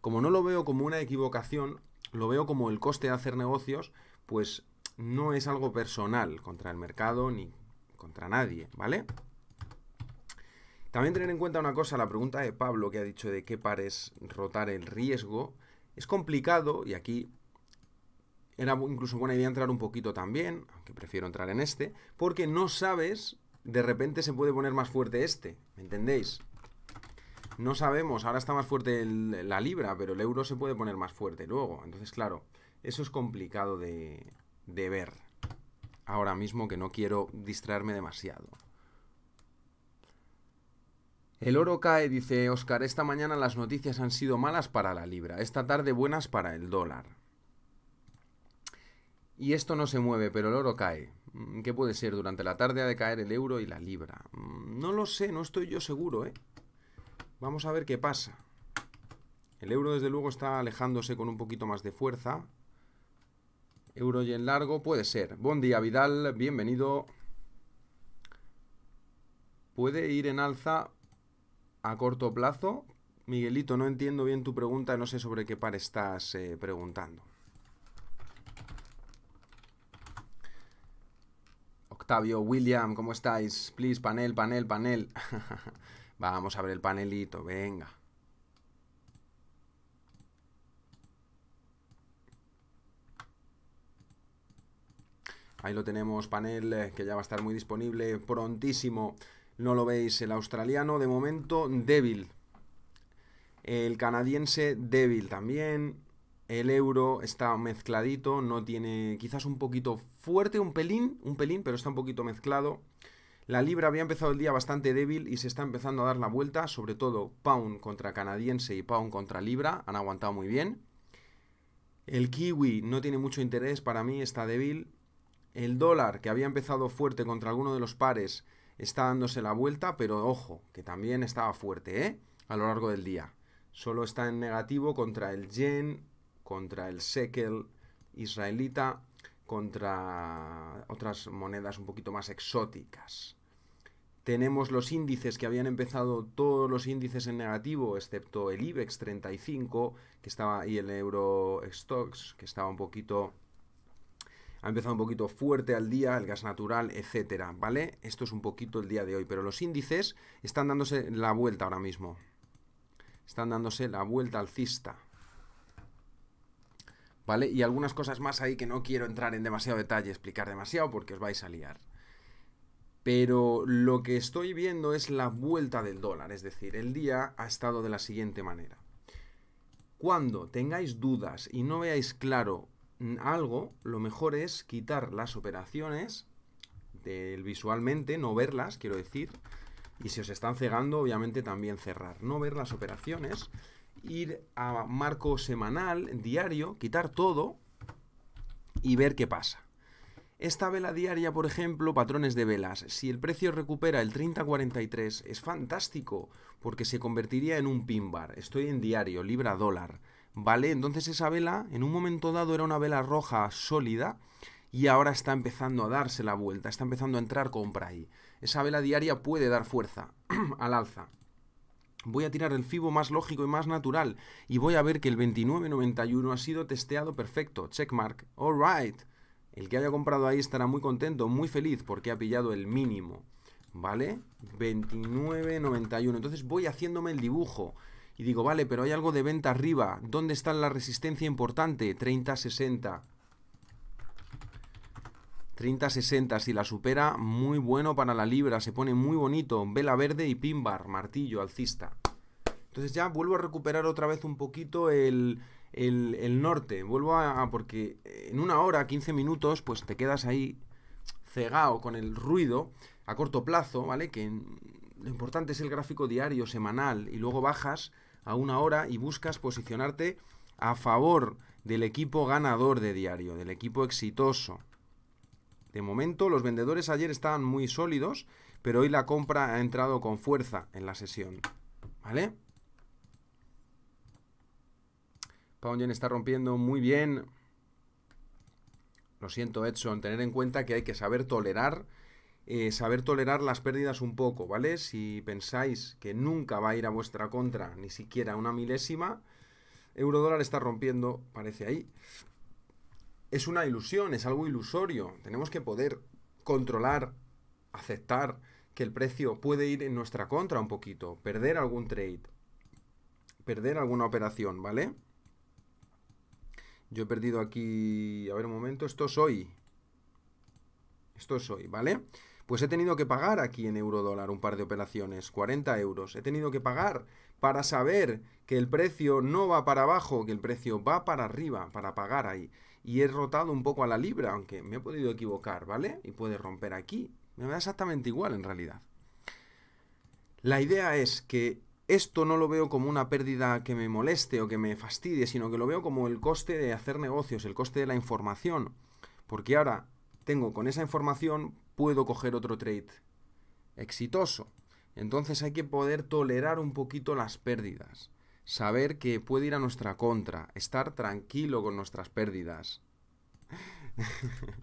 Como no lo veo como una equivocación, lo veo como el coste de hacer negocios, pues no es algo personal contra el mercado ni contra nadie, ¿vale? También tener en cuenta una cosa, la pregunta de Pablo que ha dicho de qué pares rotar el riesgo, es complicado y aquí era incluso buena idea entrar un poquito también, aunque prefiero entrar en este, porque no sabes, de repente se puede poner más fuerte este, ¿me entendéis? No sabemos, ahora está más fuerte la libra, pero el euro se puede poner más fuerte luego, entonces claro, eso es complicado de, ver ahora mismo que no quiero distraerme demasiado. El oro cae, dice Oscar, esta mañana las noticias han sido malas para la libra, esta tarde buenas para el dólar. Y esto no se mueve, pero el oro cae. Mm, ¿Qué puede ser? Durante la tarde ha de caer el euro y la libra. Mm, no lo sé, no estoy yo seguro, ¿eh? Vamos a ver qué pasa. El euro desde luego está alejándose con un poquito más de fuerza. Euro y en largo, puede ser. Buen día, Vidal, bienvenido. ¿Puede ir en alza a corto plazo? Miguelito, no entiendo bien tu pregunta, no sé sobre qué par estás eh, preguntando. Octavio, William, ¿cómo estáis? Please, panel, panel, panel. Vamos a ver el panelito, venga. Ahí lo tenemos, panel eh, que ya va a estar muy disponible prontísimo. No lo veis, el australiano de momento débil. El canadiense débil también. El euro está mezcladito, no tiene quizás un poquito fuerte, un pelín, un pelín, pero está un poquito mezclado. La libra había empezado el día bastante débil y se está empezando a dar la vuelta, sobre todo pound contra canadiense y pound contra libra, han aguantado muy bien. El kiwi no tiene mucho interés para mí, está débil. El dólar, que había empezado fuerte contra alguno de los pares, está dándose la vuelta, pero ojo, que también estaba fuerte, ¿eh? A lo largo del día. Solo está en negativo contra el yen, contra el shekel israelita, contra otras monedas un poquito más exóticas. Tenemos los índices que habían empezado todos los índices en negativo, excepto el IBEX 35, que estaba, y el Euro Stocks, que estaba un poquito ha empezado un poquito fuerte al día, el gas natural, etcétera, ¿vale? Esto es un poquito el día de hoy, pero los índices están dándose la vuelta ahora mismo. Están dándose la vuelta alcista. ¿Vale? Y algunas cosas más ahí que no quiero entrar en demasiado detalle, explicar demasiado porque os vais a liar. Pero lo que estoy viendo es la vuelta del dólar, es decir, el día ha estado de la siguiente manera. Cuando tengáis dudas y no veáis claro algo, lo mejor es quitar las operaciones del visualmente, no verlas, quiero decir, y si os están cegando, obviamente también cerrar, no ver las operaciones, ir a marco semanal, diario, quitar todo y ver qué pasa. Esta vela diaria, por ejemplo, patrones de velas, si el precio recupera el 30-43, es fantástico, porque se convertiría en un pin bar. Estoy en diario, libra dólar. ¿vale? Entonces esa vela en un momento dado era una vela roja sólida y ahora está empezando a darse la vuelta, está empezando a entrar compra ahí. Esa vela diaria puede dar fuerza al alza. Voy a tirar el FIBO más lógico y más natural y voy a ver que el 29.91 ha sido testeado perfecto. Checkmark. Alright. El que haya comprado ahí estará muy contento, muy feliz porque ha pillado el mínimo. ¿Vale? 29.91. Entonces voy haciéndome el dibujo. Y digo, vale, pero hay algo de venta arriba. ¿Dónde está la resistencia importante? 30-60. 30-60, si la supera, muy bueno para la libra, se pone muy bonito, vela verde y pinbar, martillo, alcista. Entonces ya vuelvo a recuperar otra vez un poquito el, el, norte, vuelvo a, porque en una hora, 15 minutos, pues te quedas ahí cegado con el ruido a corto plazo, ¿vale? Que lo importante es el gráfico diario, semanal, y luego bajas a una hora y buscas posicionarte a favor del equipo ganador de diario, del equipo exitoso. De momento, los vendedores ayer estaban muy sólidos, pero hoy la compra ha entrado con fuerza en la sesión. ¿Vale? Pound está rompiendo muy bien. Lo siento, Edson. Tener en cuenta que hay que saber tolerar. Eh, saber tolerar las pérdidas un poco, ¿vale? Si pensáis que nunca va a ir a vuestra contra, ni siquiera una milésima, euro dólar está rompiendo, parece ahí es una ilusión, es algo ilusorio. Tenemos que poder controlar, aceptar que el precio puede ir en nuestra contra un poquito, perder algún trade, perder alguna operación, ¿vale? Yo he perdido aquí, a ver un momento, esto es hoy. Esto es hoy, ¿vale? Pues he tenido que pagar aquí en euro dólar un par de operaciones, 40 euros. He tenido que pagar para saber que el precio no va para abajo, que el precio va para arriba, para pagar ahí y he rotado un poco a la libra, aunque me he podido equivocar, ¿vale? Y puede romper aquí. Me da exactamente igual en realidad. La idea es que esto no lo veo como una pérdida que me moleste o que me fastidie, sino que lo veo como el coste de hacer negocios, el coste de la información. Porque ahora tengo con esa información, puedo coger otro trade exitoso. Entonces hay que poder tolerar un poquito las pérdidas saber que puede ir a nuestra contra, estar tranquilo con nuestras pérdidas.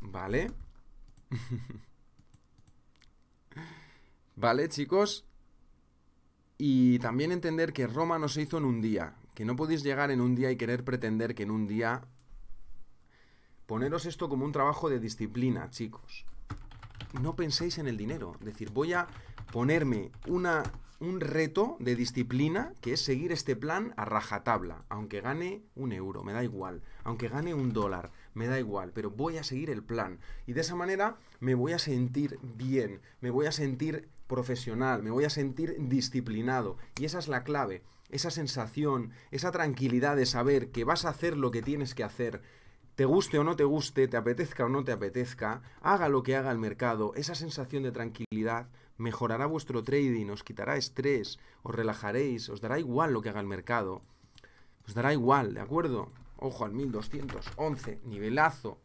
¿Vale? ¿Vale, chicos? Y también entender que Roma no se hizo en un día, que no podéis llegar en un día y querer pretender que en un día... Poneros esto como un trabajo de disciplina, chicos no penséis en el dinero. Es decir, voy a ponerme una, un reto de disciplina que es seguir este plan a rajatabla. Aunque gane un euro, me da igual. Aunque gane un dólar, me da igual. Pero voy a seguir el plan. Y de esa manera me voy a sentir bien, me voy a sentir profesional, me voy a sentir disciplinado. Y esa es la clave. Esa sensación, esa tranquilidad de saber que vas a hacer lo que tienes que hacer te guste o no te guste, te apetezca o no te apetezca, haga lo que haga el mercado, esa sensación de tranquilidad mejorará vuestro trading, os quitará estrés, os relajaréis, os dará igual lo que haga el mercado. Os dará igual, ¿de acuerdo? Ojo al 1211, nivelazo.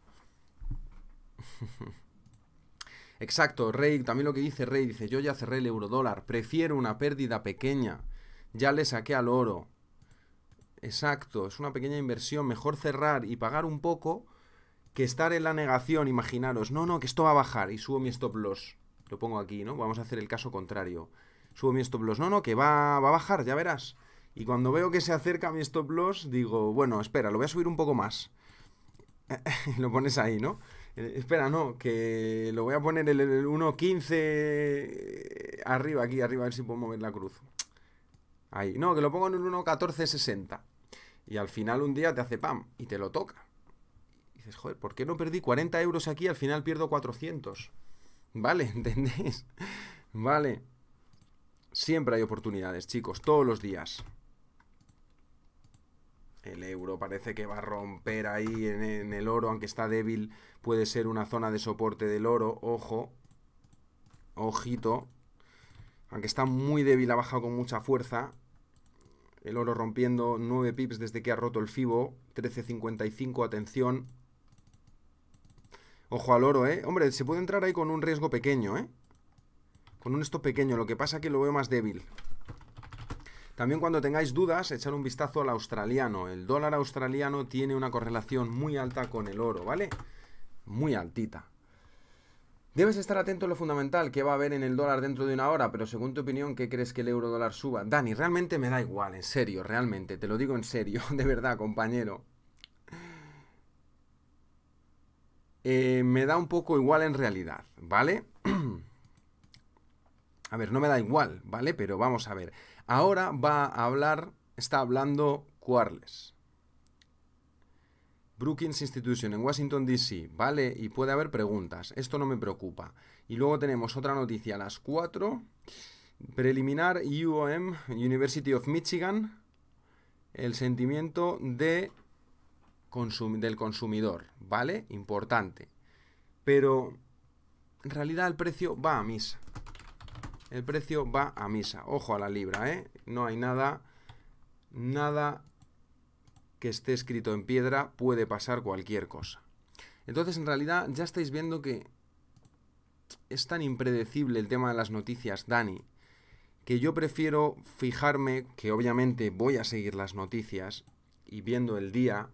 Exacto, Rey, también lo que dice Rey, dice, yo ya cerré el euro dólar, prefiero una pérdida pequeña, ya le saqué al oro, Exacto, es una pequeña inversión. Mejor cerrar y pagar un poco que estar en la negación. Imaginaros, no, no, que esto va a bajar y subo mi stop loss. Lo pongo aquí, ¿no? Vamos a hacer el caso contrario. Subo mi stop loss. No, no, que va, va a bajar, ya verás. Y cuando veo que se acerca mi stop loss, digo, bueno, espera, lo voy a subir un poco más. lo pones ahí, ¿no? Eh, espera, no, que lo voy a poner el, el 1.15 arriba, aquí arriba, a ver si puedo mover la cruz. Ahí. No, que lo pongo en un 1.1460. Y al final un día te hace pam y te lo toca. Y dices, joder, ¿por qué no perdí 40 euros aquí? Al final pierdo 400. Vale, ¿entendéis? Vale. Siempre hay oportunidades, chicos, todos los días. El euro parece que va a romper ahí en, en, el oro, aunque está débil, puede ser una zona de soporte del oro. Ojo, ojito, aunque está muy débil, ha bajado con mucha fuerza. El oro rompiendo 9 pips desde que ha roto el FIBO. 13.55, atención. Ojo al oro, ¿eh? Hombre, se puede entrar ahí con un riesgo pequeño, ¿eh? con un stop pequeño. Lo que pasa que lo veo más débil. También cuando tengáis dudas, echar un vistazo al australiano. El dólar australiano tiene una correlación muy alta con el oro, ¿vale? Muy altita. Debes estar atento a lo fundamental que va a haber en el dólar dentro de una hora, pero según tu opinión, ¿qué crees que el euro dólar suba? Dani, realmente me da igual, en serio, realmente, te lo digo en serio, de verdad, compañero. Eh, me da un poco igual en realidad, ¿vale? a ver, no me da igual, ¿vale? Pero vamos a ver. Ahora va a hablar, está hablando Quarles. Brookings Institution en Washington, D.C., ¿vale? Y puede haber preguntas. Esto no me preocupa. Y luego tenemos otra noticia a las 4. Preliminar UOM, University of Michigan. El sentimiento de del consumidor, ¿vale? Importante. Pero en realidad el precio va a misa. El precio va a misa. Ojo a la libra, ¿eh? No hay nada, nada que esté escrito en piedra, puede pasar cualquier cosa. Entonces, en realidad, ya estáis viendo que es tan impredecible el tema de las noticias, Dani, que yo prefiero fijarme, que obviamente voy a seguir las noticias y viendo el día,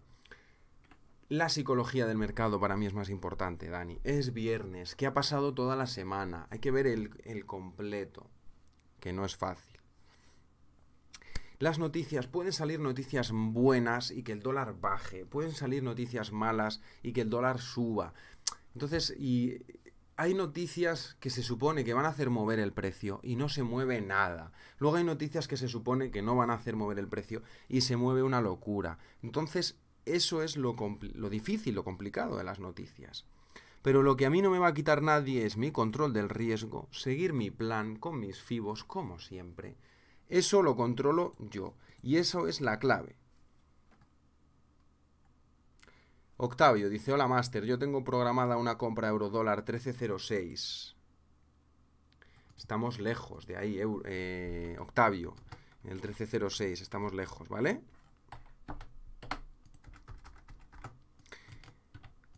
la psicología del mercado para mí es más importante, Dani. Es viernes, ¿qué ha pasado toda la semana? Hay que ver el, el completo, que no es fácil. Las noticias, pueden salir noticias buenas y que el dólar baje, pueden salir noticias malas y que el dólar suba. Entonces, y hay noticias que se supone que van a hacer mover el precio y no se mueve nada. Luego hay noticias que se supone que no van a hacer mover el precio y se mueve una locura. Entonces, eso es lo, lo difícil, lo complicado de las noticias. Pero lo que a mí no me va a quitar nadie es mi control del riesgo, seguir mi plan con mis fibos como siempre. Eso lo controlo yo. Y eso es la clave. Octavio dice, hola Master, yo tengo programada una compra euro-dólar 1306. Estamos lejos de ahí, eh, Octavio, el 1306, estamos lejos, ¿vale?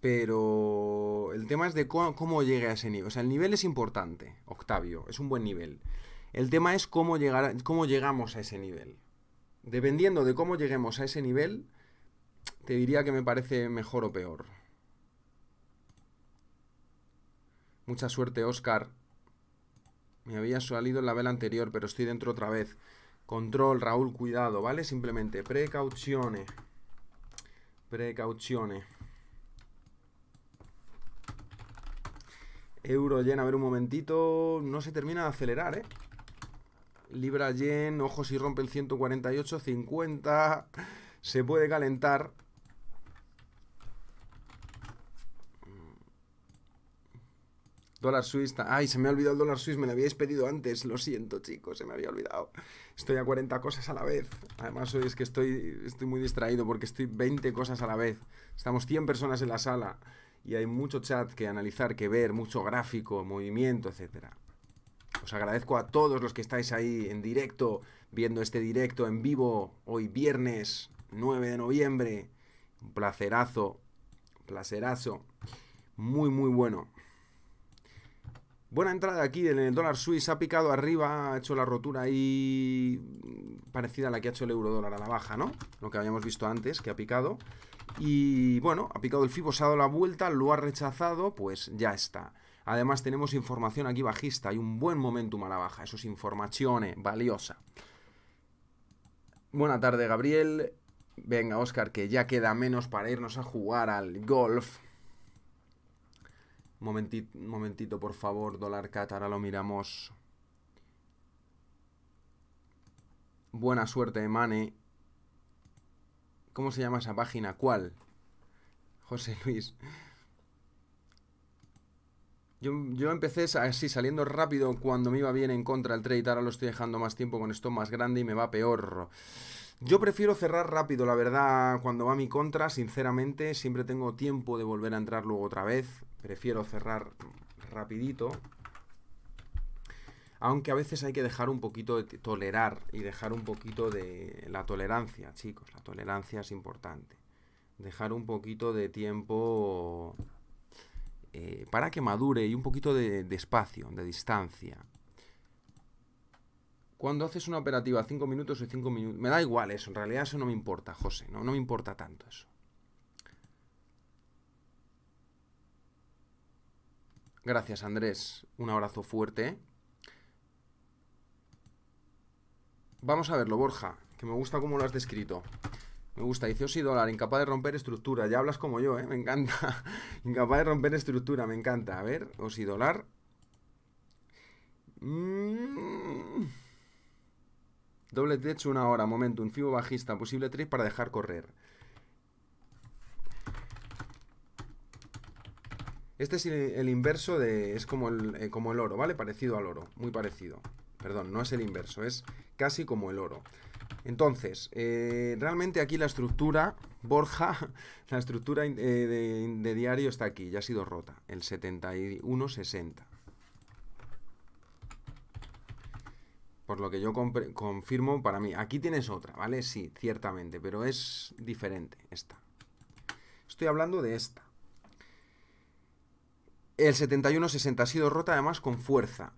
Pero el tema es de cómo, cómo llegue a ese nivel. O sea, el nivel es importante, Octavio, es un buen nivel. El tema es cómo, llegar, cómo llegamos a ese nivel. Dependiendo de cómo lleguemos a ese nivel, te diría que me parece mejor o peor. Mucha suerte, Oscar. Me había salido en la vela anterior, pero estoy dentro otra vez. Control, Raúl, cuidado, ¿vale? Simplemente precauciones. Precauciones. Euro a ver un momentito. No se termina de acelerar, ¿eh? Libra yen, ojo si rompe el 148, 50. Se puede calentar. Dólar Swiss. Ay, se me ha olvidado el dólar Swiss. Me lo habíais pedido antes. Lo siento, chicos. Se me había olvidado. Estoy a 40 cosas a la vez. Además, hoy es que estoy, estoy muy distraído porque estoy 20 cosas a la vez. Estamos 100 personas en la sala. Y hay mucho chat que analizar, que ver, mucho gráfico, movimiento, etcétera. Os agradezco a todos los que estáis ahí en directo, viendo este directo en vivo, hoy viernes 9 de noviembre. Un placerazo, placerazo. Muy, muy bueno. Buena entrada aquí en el dólar suizo, ha picado arriba, ha hecho la rotura ahí parecida a la que ha hecho el euro dólar a la baja, ¿no? Lo que habíamos visto antes, que ha picado. Y bueno, ha picado el FIBO, se ha dado la vuelta, lo ha rechazado, pues ya está. Además tenemos información aquí bajista, hay un buen momentum a la baja, eso es información valiosa. Buena tarde, Gabriel. Venga, Oscar, que ya queda menos para irnos a jugar al golf. Momentito, momentito, por favor, dólar cat, ahora lo miramos. Buena suerte, Mane. ¿Cómo se llama esa página? ¿Cuál? José Luis. Yo, empecé así, saliendo rápido cuando me iba bien en contra el trade. Ahora lo estoy dejando más tiempo con esto más grande y me va peor. Yo prefiero cerrar rápido, la verdad, cuando va mi contra, sinceramente. Siempre tengo tiempo de volver a entrar luego otra vez. Prefiero cerrar rapidito. Aunque a veces hay que dejar un poquito de tolerar y dejar un poquito de la tolerancia, chicos. La tolerancia es importante. Dejar un poquito de tiempo eh, para que madure y un poquito de, espacio, de distancia. Cuando haces una operativa 5 minutos o 5 minutos... Me da igual eso, en realidad eso no me importa, José, no, no me importa tanto eso. Gracias, Andrés. Un abrazo fuerte. Vamos a verlo, Borja, que me gusta cómo lo has descrito. Me gusta, dice Osi dólar, incapaz de romper estructura. Ya hablas como yo, ¿eh? Me encanta. incapaz de romper estructura, me encanta. A ver, Osi dólar. Mm. Doble techo una hora, momento, un fibo bajista, posible trade para dejar correr. Este es el, inverso de. es como el, eh, como el oro, ¿vale? Parecido al oro, muy parecido. Perdón, no es el inverso, es casi como el oro. Entonces, eh, realmente aquí la estructura, Borja, la estructura eh, de, diario está aquí, ya ha sido rota, el 71-60. Por lo que yo confirmo para mí. Aquí tienes otra, ¿vale? Sí, ciertamente, pero es diferente esta. Estoy hablando de esta. El 71-60 ha sido rota además con fuerza.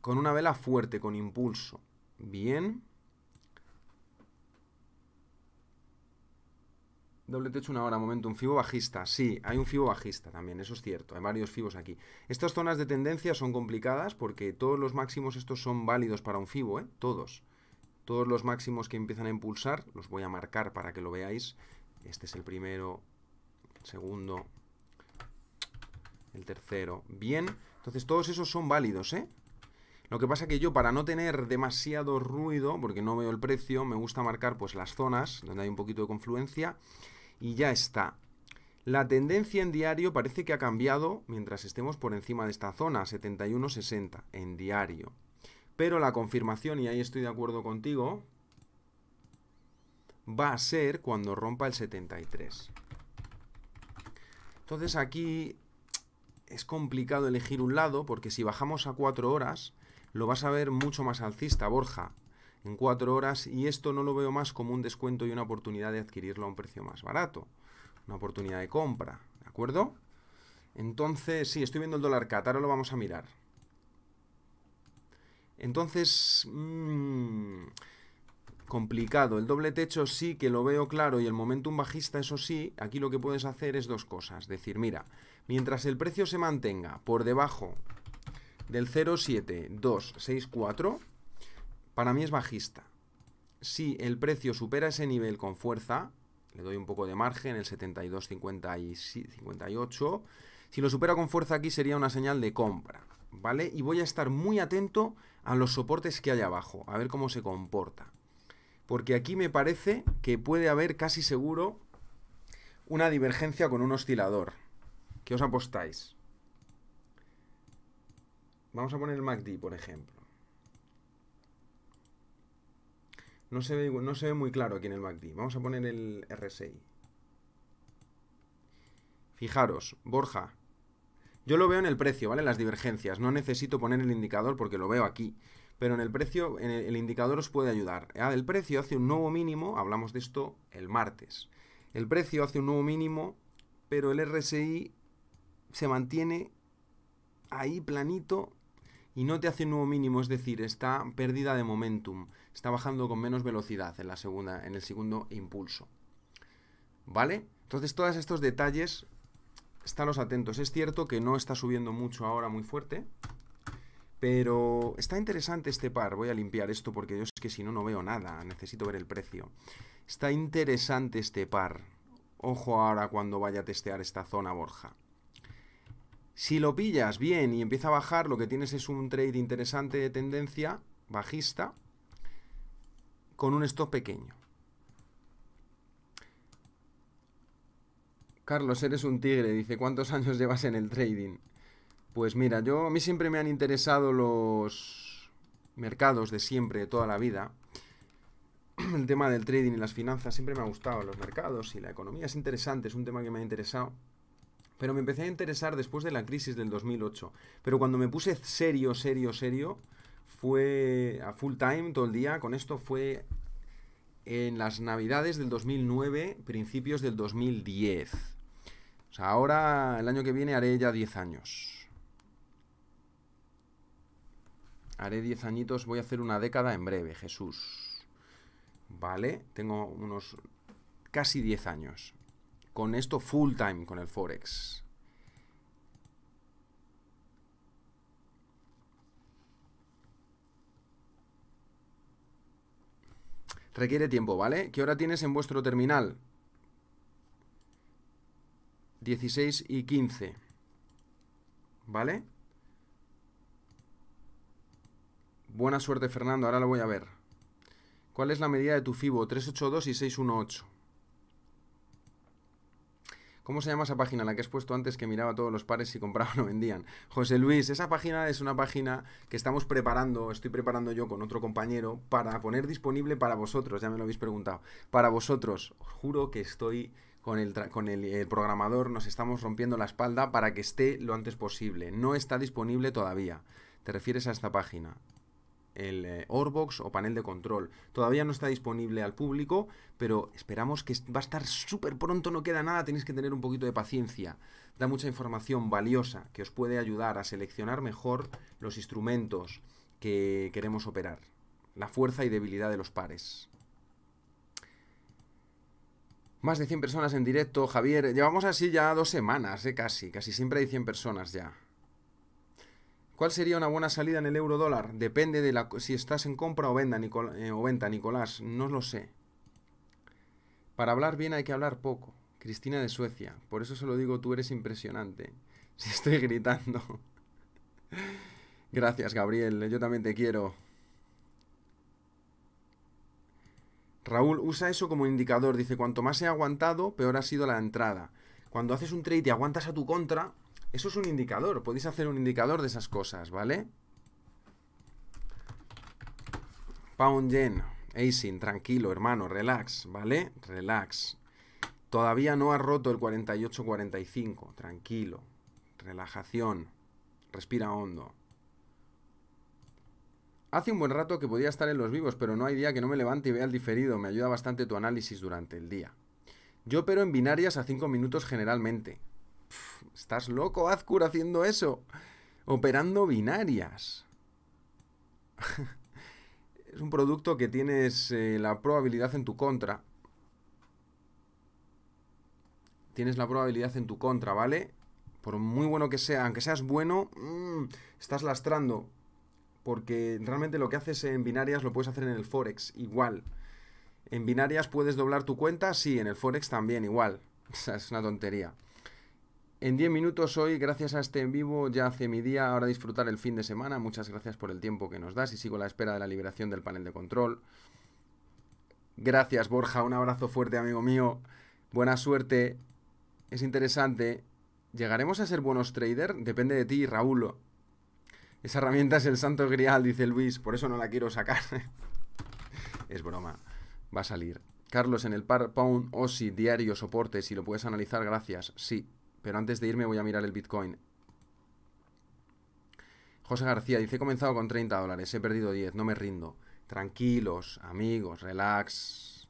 Con una vela fuerte, con impulso. Bien. Doble techo una hora, momento, un fibo bajista. Sí, hay un fibo bajista también, eso es cierto. Hay varios fibos aquí. Estas zonas de tendencia son complicadas porque todos los máximos estos son válidos para un fibo, ¿eh? Todos. Todos los máximos que empiezan a impulsar, los voy a marcar para que lo veáis. Este es el primero, segundo, el tercero. Bien, entonces todos esos son válidos, ¿eh? Lo que pasa que yo, para no tener demasiado ruido, porque no veo el precio, me gusta marcar pues las zonas donde hay un poquito de confluencia y ya está. La tendencia en diario parece que ha cambiado mientras estemos por encima de esta zona, 71-60 en diario. Pero la confirmación, y ahí estoy de acuerdo contigo, va a ser cuando rompa el 73. Entonces aquí es complicado elegir un lado porque si bajamos a 4 horas lo vas a ver mucho más alcista, Borja en cuatro horas y esto no lo veo más como un descuento y una oportunidad de adquirirlo a un precio más barato. Una oportunidad de compra, ¿de acuerdo? Entonces, sí, estoy viendo el dólar cat, ahora lo vamos a mirar. Entonces, mmm, complicado. El doble techo sí que lo veo claro y el momentum bajista, eso sí, aquí lo que puedes hacer es dos cosas. Decir, mira, mientras el precio se mantenga por debajo del 0,7264, para mí es bajista. Si el precio supera ese nivel con fuerza, le doy un poco de margen, el 72,58. Si lo supera con fuerza aquí sería una señal de compra, ¿vale? Y voy a estar muy atento a los soportes que hay abajo, a ver cómo se comporta. Porque aquí me parece que puede haber casi seguro una divergencia con un oscilador. ¿Qué os apostáis? Vamos a poner el MACD, por ejemplo. No se, ve, no se ve muy claro aquí en el MACD. Vamos a poner el RSI. Fijaros, Borja. Yo lo veo en el precio, ¿vale? Las divergencias. No necesito poner el indicador porque lo veo aquí. Pero en el precio, el, indicador os puede ayudar. Ah, el precio hace un nuevo mínimo, hablamos de esto el martes. El precio hace un nuevo mínimo, pero el RSI se mantiene ahí planito y no te hace un nuevo mínimo, es decir, está pérdida de momentum, está bajando con menos velocidad en la segunda en el segundo impulso. ¿Vale? Entonces, todos estos detalles los atentos. Es cierto que no está subiendo mucho ahora muy fuerte, pero está interesante este par. Voy a limpiar esto porque yo es que si no no veo nada, necesito ver el precio. Está interesante este par. Ojo ahora cuando vaya a testear esta zona, Borja. Si lo pillas bien y empieza a bajar, lo que tienes es un trade interesante de tendencia bajista con un stop pequeño. Carlos, eres un tigre. Dice, ¿cuántos años llevas en el trading? Pues mira, yo a mí siempre me han interesado los mercados de siempre, de toda la vida. El tema del trading y las finanzas siempre me ha gustado. Los mercados y la economía es interesante, es un tema que me ha interesado. Pero me empecé a interesar después de la crisis del 2008. Pero cuando me puse serio, serio, serio, fue a full time todo el día. Con esto fue en las navidades del 2009, principios del 2010. O sea, ahora, el año que viene, haré ya 10 años. Haré 10 añitos, voy a hacer una década en breve, Jesús. ¿Vale? Tengo unos casi 10 años. Con esto full time, con el Forex. Requiere tiempo, ¿vale? ¿Qué hora tienes en vuestro terminal? 16 y 15. ¿Vale? Buena suerte, Fernando. Ahora lo voy a ver. ¿Cuál es la medida de tu FIBO? 382 y 618. ¿Cómo se llama esa página la que has puesto antes que miraba todos los pares si compraban o vendían? José Luis, esa página es una página que estamos preparando, estoy preparando yo con otro compañero para poner disponible para vosotros, ya me lo habéis preguntado. Para vosotros, os juro que estoy con el, con el, programador, nos estamos rompiendo la espalda para que esté lo antes posible. No está disponible todavía. Te refieres a esta página el eh, Orbox o panel de control. Todavía no está disponible al público, pero esperamos que va a estar súper pronto, no queda nada, tenéis que tener un poquito de paciencia. Da mucha información valiosa que os puede ayudar a seleccionar mejor los instrumentos que queremos operar, la fuerza y debilidad de los pares. Más de 100 personas en directo, Javier. Llevamos así ya dos semanas, ¿eh? casi. Casi siempre hay 100 personas ya. ¿Cuál sería una buena salida en el euro dólar? Depende de la, si estás en compra o, venda, eh, o venta, Nicolás. No lo sé. Para hablar bien hay que hablar poco. Cristina de Suecia. Por eso se lo digo, tú eres impresionante. Si estoy gritando. Gracias, Gabriel. Yo también te quiero. Raúl, usa eso como indicador. Dice, cuanto más he aguantado, peor ha sido la entrada. Cuando haces un trade y aguantas a tu contra, eso es un indicador. Podéis hacer un indicador de esas cosas, ¿vale? Pound Yen. Acing, tranquilo, hermano, relax, ¿vale? Relax. Todavía no ha roto el 48-45. Tranquilo. Relajación. Respira hondo. Hace un buen rato que podía estar en los vivos, pero no hay día que no me levante y vea el diferido. Me ayuda bastante tu análisis durante el día. Yo opero en binarias a 5 minutos generalmente. ¿Estás loco, Azcur, haciendo eso? Operando binarias. es un producto que tienes eh, la probabilidad en tu contra. Tienes la probabilidad en tu contra, ¿vale? Por muy bueno que sea, aunque seas bueno, mm, estás lastrando. Porque realmente lo que haces en binarias lo puedes hacer en el Forex, igual. En binarias puedes doblar tu cuenta, sí, en el Forex también, igual. O sea, es una tontería. En 10 minutos hoy, gracias a este en vivo, ya hace mi día, ahora disfrutar el fin de semana. Muchas gracias por el tiempo que nos das y sigo a la espera de la liberación del panel de control. Gracias Borja, un abrazo fuerte amigo mío. Buena suerte. Es interesante. ¿Llegaremos a ser buenos traders? Depende de ti, Raúl. Esa herramienta es el santo grial, dice Luis, por eso no la quiero sacar. es broma, va a salir. Carlos, en el par Pound OSI diario soporte, si lo puedes analizar, gracias. Sí, pero antes de irme voy a mirar el Bitcoin. José García dice, he comenzado con 30 dólares, he perdido 10, no me rindo. Tranquilos, amigos, relax.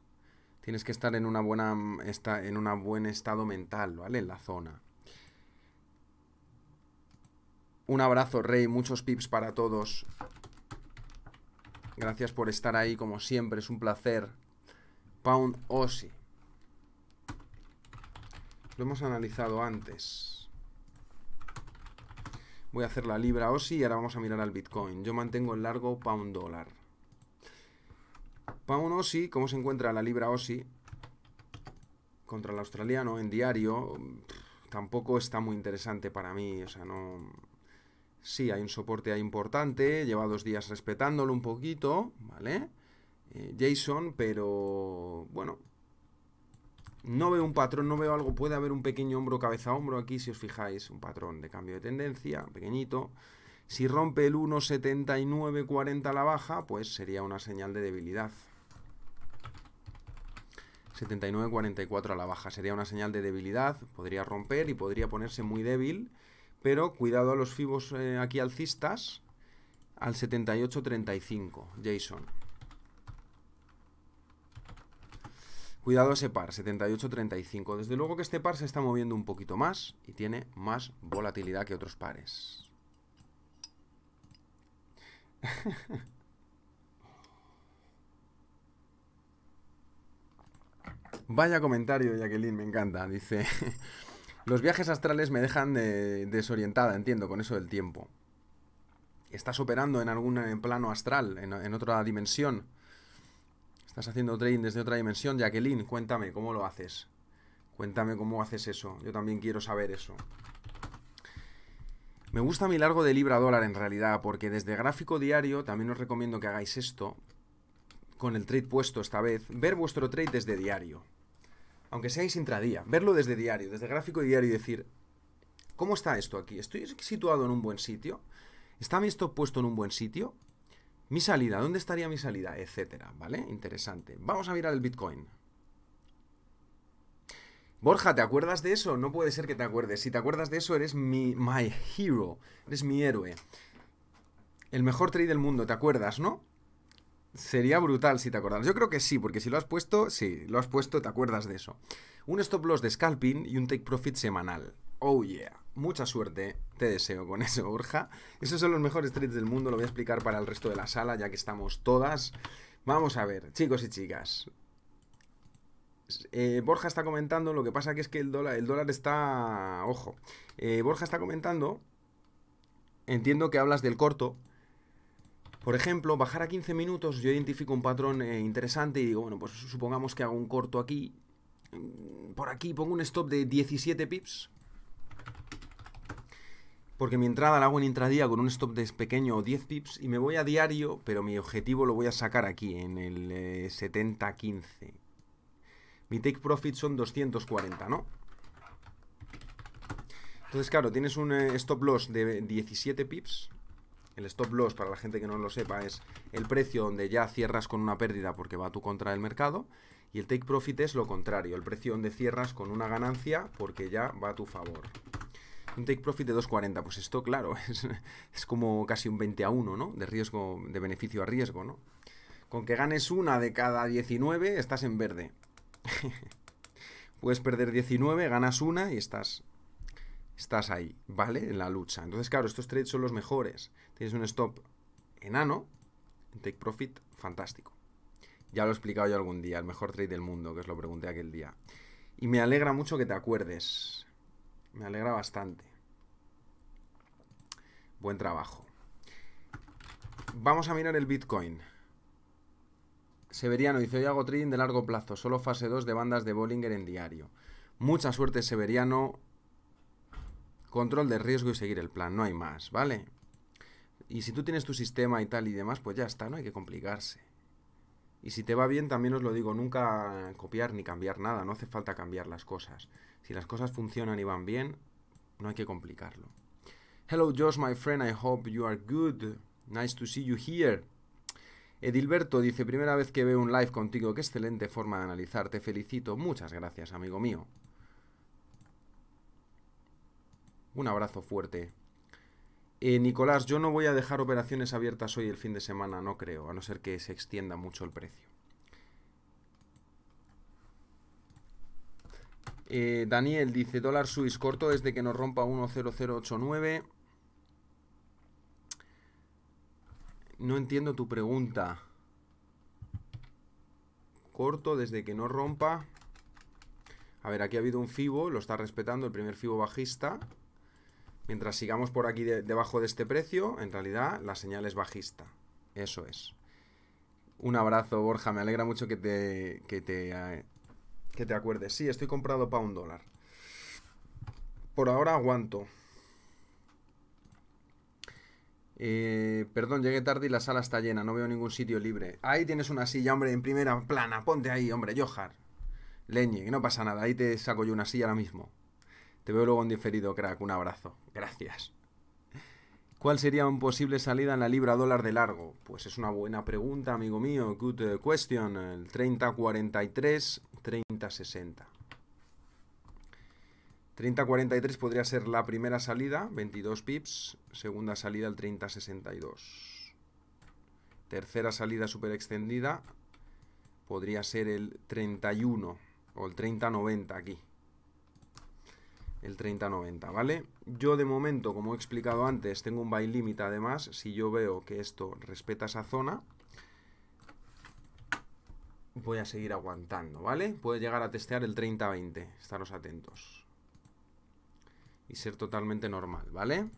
Tienes que estar en una buena en un buen estado mental, ¿vale? En la zona. Un abrazo, Rey, muchos pips para todos. Gracias por estar ahí, como siempre, es un placer. Pound Ossi. Lo hemos analizado antes. Voy a hacer la libra OSI y ahora vamos a mirar al Bitcoin. Yo mantengo el largo pound dólar. Pound OSI, ¿cómo se encuentra la libra OSI? Contra el australiano en diario. Tampoco está muy interesante para mí. O sea, no... Sí, hay un soporte ahí importante. Lleva dos días respetándolo un poquito, ¿vale? Eh, Jason, pero... Bueno, no veo un patrón, no veo algo. Puede haber un pequeño hombro, cabeza, hombro aquí, si os fijáis. Un patrón de cambio de tendencia, pequeñito. Si rompe el 1,7940 a la baja, pues sería una señal de debilidad. 79.44 a la baja. Sería una señal de debilidad. Podría romper y podría ponerse muy débil. Pero cuidado a los fibos eh, aquí alcistas. Al 78.35. Jason. Cuidado ese par, 78.35. Desde luego que este par se está moviendo un poquito más y tiene más volatilidad que otros pares. Vaya comentario, Jacqueline, me encanta. Dice, los viajes astrales me dejan desorientada, entiendo, con eso del tiempo. ¿Estás operando en algún plano astral, en, otra dimensión? ¿Estás haciendo trading desde otra dimensión? Jacqueline, cuéntame, ¿cómo lo haces? Cuéntame cómo haces eso. Yo también quiero saber eso. Me gusta mi largo de libra dólar en realidad, porque desde gráfico diario también os recomiendo que hagáis esto, con el trade puesto esta vez, ver vuestro trade desde diario aunque seáis intradía, verlo desde diario, desde gráfico diario y decir, ¿cómo está esto aquí? ¿Estoy situado en un buen sitio? ¿Está mi stop puesto en un buen sitio? Mi salida, ¿dónde estaría mi salida? Etcétera, ¿vale? Interesante. Vamos a mirar el Bitcoin. Borja, ¿te acuerdas de eso? No puede ser que te acuerdes. Si te acuerdas de eso, eres mi my hero. Eres mi héroe. El mejor trade del mundo, ¿te acuerdas, no? Sería brutal si te acuerdas. Yo creo que sí, porque si lo has puesto, sí, lo has puesto, te acuerdas de eso. Un stop loss de scalping y un take profit semanal. Oh yeah. Mucha suerte te deseo con eso, Borja. Esos son los mejores trades del mundo, lo voy a explicar para el resto de la sala, ya que estamos todas. Vamos a ver, chicos y chicas. Eh, Borja está comentando, lo que pasa es que el dólar, el dólar está... Ojo. Eh, Borja está comentando... Entiendo que hablas del corto, por ejemplo, bajar a 15 minutos, yo identifico un patrón eh, interesante y digo, bueno, pues supongamos que hago un corto aquí. Mm, por aquí pongo un stop de 17 pips. Porque mi entrada la hago en intradía con un stop de pequeño 10 pips y me voy a diario, pero mi objetivo lo voy a sacar aquí, en el 70-15. Eh, mi take profit son 240, ¿no? Entonces, claro, tienes un eh, stop loss de 17 pips el stop loss, para la gente que no lo sepa, es el precio donde ya cierras con una pérdida porque va tú contra el mercado. Y el take profit es lo contrario, el precio donde cierras con una ganancia porque ya va a tu favor. Un take profit de 2.40, pues esto, claro, es, como casi un 20 a 1, ¿no? De riesgo, de beneficio a riesgo, ¿no? Con que ganes una de cada 19, estás en verde. Puedes perder 19, ganas una y estás estás ahí, ¿vale? En la lucha. Entonces, claro, estos trades son los mejores. Tienes un stop enano, un take profit fantástico. Ya lo he explicado yo algún día, el mejor trade del mundo, que os lo pregunté aquel día. Y me alegra mucho que te acuerdes. Me alegra bastante. Buen trabajo. Vamos a mirar el Bitcoin. Severiano dice, hoy hago trading de largo plazo, solo fase 2 de bandas de Bollinger en diario. Mucha suerte, Severiano. Control de riesgo y seguir el plan, no hay más, ¿vale? Y si tú tienes tu sistema y tal y demás, pues ya está, no hay que complicarse. Y si te va bien, también os lo digo, nunca copiar ni cambiar nada, no hace falta cambiar las cosas. Si las cosas funcionan y van bien, no hay que complicarlo. Hello Josh, my friend, I hope you are good. Nice to see you here. Edilberto dice, primera vez que veo un live contigo, qué excelente forma de analizar, te felicito. Muchas gracias, amigo mío. Un abrazo fuerte. Eh, Nicolás, yo no voy a dejar operaciones abiertas hoy el fin de semana, no creo, a no ser que se extienda mucho el precio. Eh, Daniel dice, dólar suiz corto desde que nos rompa 10089. No entiendo tu pregunta. Corto desde que no rompa. A ver, aquí ha habido un FIBO, lo está respetando, el primer FIBO bajista. Mientras sigamos por aquí debajo de este precio, en realidad la señal es bajista. Eso es. Un abrazo, Borja. Me alegra mucho que te, que te, eh, que te acuerdes. Sí, estoy comprado para un dólar. Por ahora aguanto. Eh, perdón, llegué tarde y la sala está llena. No veo ningún sitio libre. Ahí tienes una silla, hombre, en primera plana. Ponte ahí, hombre, Johar. Leñe, que no pasa nada. Ahí te saco yo una silla ahora mismo. Te veo luego en diferido, crack. Un abrazo. Gracias. ¿Cuál sería un posible salida en la libra dólar de largo? Pues es una buena pregunta, amigo mío. Good eh, question. El 30-43, 30-60. 30-43 podría ser la primera salida, 22 pips. Segunda salida, el 30-62. Tercera salida super extendida, podría ser el 31 o el 30-90 aquí. El 30-90, ¿vale? Yo de momento, como he explicado antes, tengo un buy limit además, si yo veo que esto respeta esa zona, voy a seguir aguantando, ¿vale? Puede llegar a testear el 30-20, estaros atentos. Y ser totalmente normal, ¿vale?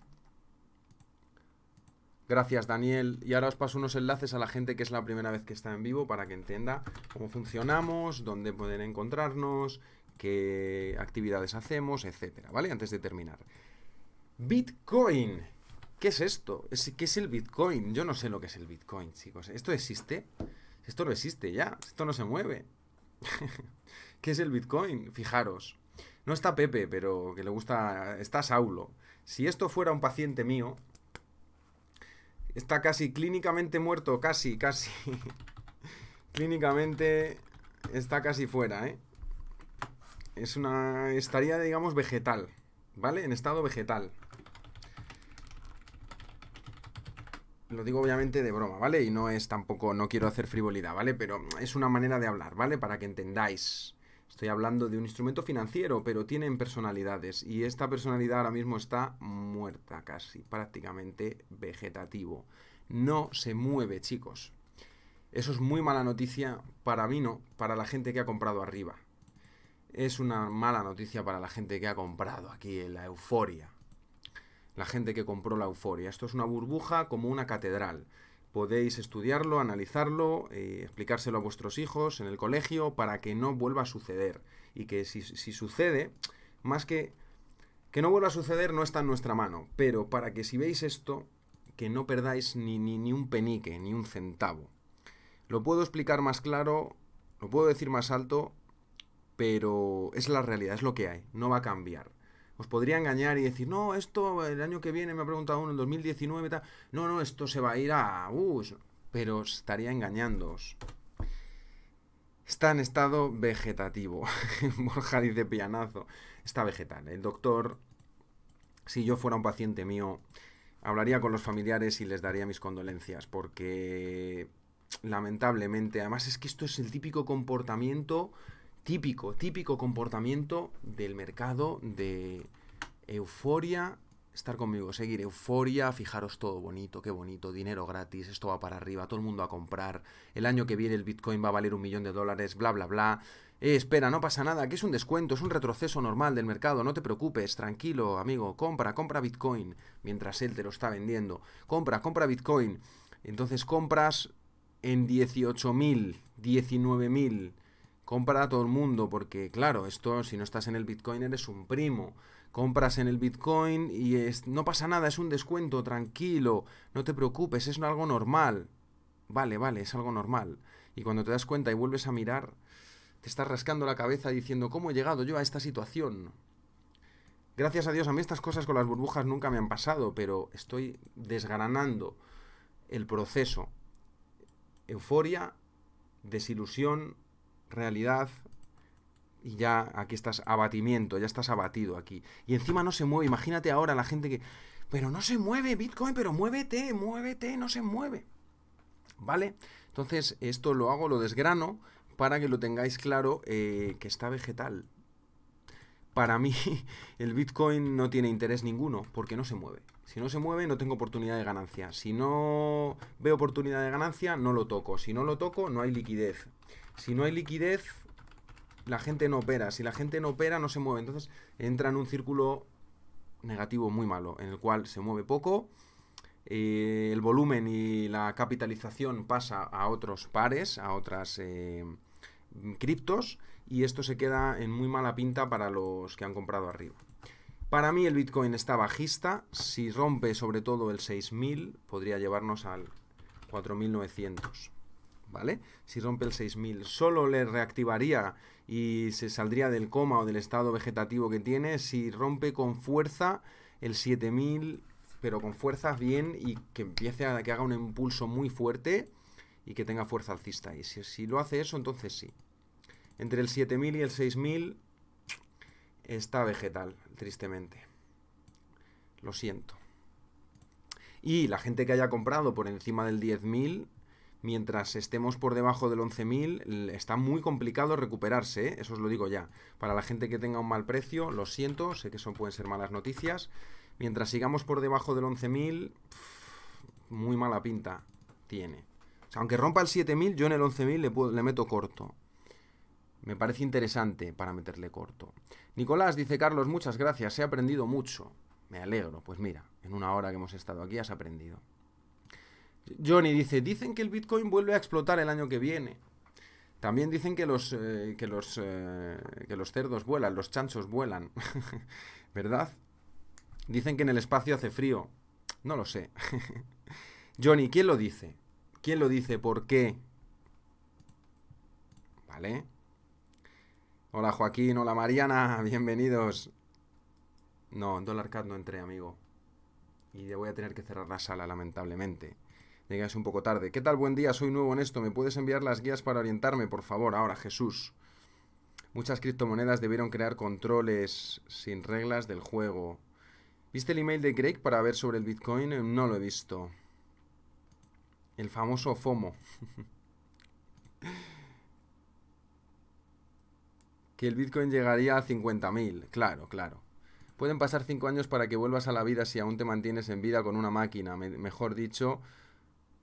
Gracias, Daniel. Y ahora os paso unos enlaces a la gente que es la primera vez que está en vivo para que entienda cómo funcionamos, dónde pueden encontrarnos, qué actividades hacemos, etcétera, ¿vale? Antes de terminar. Bitcoin. ¿Qué es esto? ¿Qué es el Bitcoin? Yo no sé lo que es el Bitcoin, chicos. ¿Esto existe? Esto no existe ya. Esto no se mueve. ¿Qué es el Bitcoin? Fijaros. No está Pepe, pero que le gusta... Está Saulo. Si esto fuera un paciente mío, está casi clínicamente muerto, casi, casi. clínicamente está casi fuera, ¿eh? Es una... estaría, digamos, vegetal, ¿vale? En estado vegetal. Lo digo obviamente de broma, ¿vale? Y no es tampoco, no quiero hacer frivolidad, ¿vale? Pero es una manera de hablar, ¿vale? Para que entendáis. Estoy hablando de un instrumento financiero, pero tienen personalidades. Y esta personalidad ahora mismo está muerta casi, prácticamente vegetativo. No se mueve, chicos. Eso es muy mala noticia para mí, no, para la gente que ha comprado arriba es una mala noticia para la gente que ha comprado aquí en la euforia. La gente que compró la euforia. Esto es una burbuja como una catedral. Podéis estudiarlo, analizarlo, eh, explicárselo a vuestros hijos en el colegio para que no vuelva a suceder. Y que si, sucede, más que que no vuelva a suceder no está en nuestra mano. Pero para que si veis esto, que no perdáis ni, ni, ni un penique, ni un centavo. Lo puedo explicar más claro, lo puedo decir más alto pero es la realidad, es lo que hay, no va a cambiar. Os podría engañar y decir, no, esto el año que viene me ha preguntado uno, en 2019 tal, no, no, esto se va a ir a... Uh, pero estaría engañándoos. Está en estado vegetativo. Borja dice pianazo. Está vegetal. El doctor, si yo fuera un paciente mío, hablaría con los familiares y les daría mis condolencias, porque lamentablemente, además es que esto es el típico comportamiento típico, típico comportamiento del mercado de euforia. Estar conmigo, seguir euforia, fijaros todo bonito, qué bonito, dinero gratis, esto va para arriba, todo el mundo a comprar, el año que viene el Bitcoin va a valer un millón de dólares, bla, bla, bla. Eh, espera, no pasa nada, que es un descuento, es un retroceso normal del mercado, no te preocupes, tranquilo, amigo, compra, compra Bitcoin, mientras él te lo está vendiendo. Compra, compra Bitcoin. Entonces compras en 18.000, 19.000, compra a todo el mundo, porque claro, esto si no estás en el Bitcoin eres un primo. Compras en el Bitcoin y es, no pasa nada, es un descuento, tranquilo, no te preocupes, es algo normal. Vale, vale, es algo normal. Y cuando te das cuenta y vuelves a mirar, te estás rascando la cabeza diciendo, ¿cómo he llegado yo a esta situación? Gracias a Dios, a mí estas cosas con las burbujas nunca me han pasado, pero estoy desgranando el proceso. Euforia, desilusión, realidad y ya aquí estás abatimiento, ya estás abatido aquí. Y encima no se mueve, imagínate ahora la gente que, pero no se mueve Bitcoin, pero muévete, muévete, no se mueve. ¿Vale? Entonces esto lo hago, lo desgrano para que lo tengáis claro eh, que está vegetal. Para mí el Bitcoin no tiene interés ninguno porque no se mueve. Si no se mueve no tengo oportunidad de ganancia. Si no veo oportunidad de ganancia no lo toco. Si no lo toco no hay liquidez. Si no hay liquidez, la gente no opera. Si la gente no opera, no se mueve. Entonces entra en un círculo negativo muy malo, en el cual se mueve poco, eh, el volumen y la capitalización pasa a otros pares, a otras eh, criptos, y esto se queda en muy mala pinta para los que han comprado arriba. Para mí el Bitcoin está bajista, si rompe sobre todo el 6000 podría llevarnos al 4900. ¿Vale? Si rompe el 6000, solo le reactivaría y se saldría del coma o del estado vegetativo que tiene si rompe con fuerza el 7000, pero con fuerza bien y que empiece a que haga un impulso muy fuerte y que tenga fuerza alcista. Y si, si lo hace eso, entonces sí. Entre el 7000 y el 6000 está vegetal, tristemente. Lo siento. Y la gente que haya comprado por encima del 10.000 mientras estemos por debajo del 11.000, está muy complicado recuperarse, ¿eh? eso os lo digo ya. Para la gente que tenga un mal precio, lo siento, sé que eso pueden ser malas noticias. Mientras sigamos por debajo del 11.000, muy mala pinta tiene. aunque rompa el 7.000, yo en el 11.000 le, le meto corto. Me parece interesante para meterle corto. Nicolás dice, Carlos, muchas gracias, he aprendido mucho. Me alegro, pues mira, en una hora que hemos estado aquí has aprendido. Johnny dice, dicen que el Bitcoin vuelve a explotar el año que viene. También dicen que los, eh, que los, eh, que los cerdos vuelan, los chanchos vuelan. ¿Verdad? Dicen que en el espacio hace frío. No lo sé. Johnny, ¿quién lo dice? ¿Quién lo dice? ¿Por qué? ¿Vale? Hola Joaquín, hola Mariana, bienvenidos. No, en Cat no entré, amigo. Y voy a tener que cerrar la sala, lamentablemente. Llegas un poco tarde. ¿Qué tal? Buen día, soy nuevo en esto. ¿Me puedes enviar las guías para orientarme, por favor? Ahora, Jesús. Muchas criptomonedas debieron crear controles sin reglas del juego. ¿Viste el email de Greg para ver sobre el Bitcoin? No lo he visto. El famoso FOMO. que el Bitcoin llegaría a 50.000. Claro, claro. Pueden pasar 5 años para que vuelvas a la vida si aún te mantienes en vida con una máquina. mejor dicho,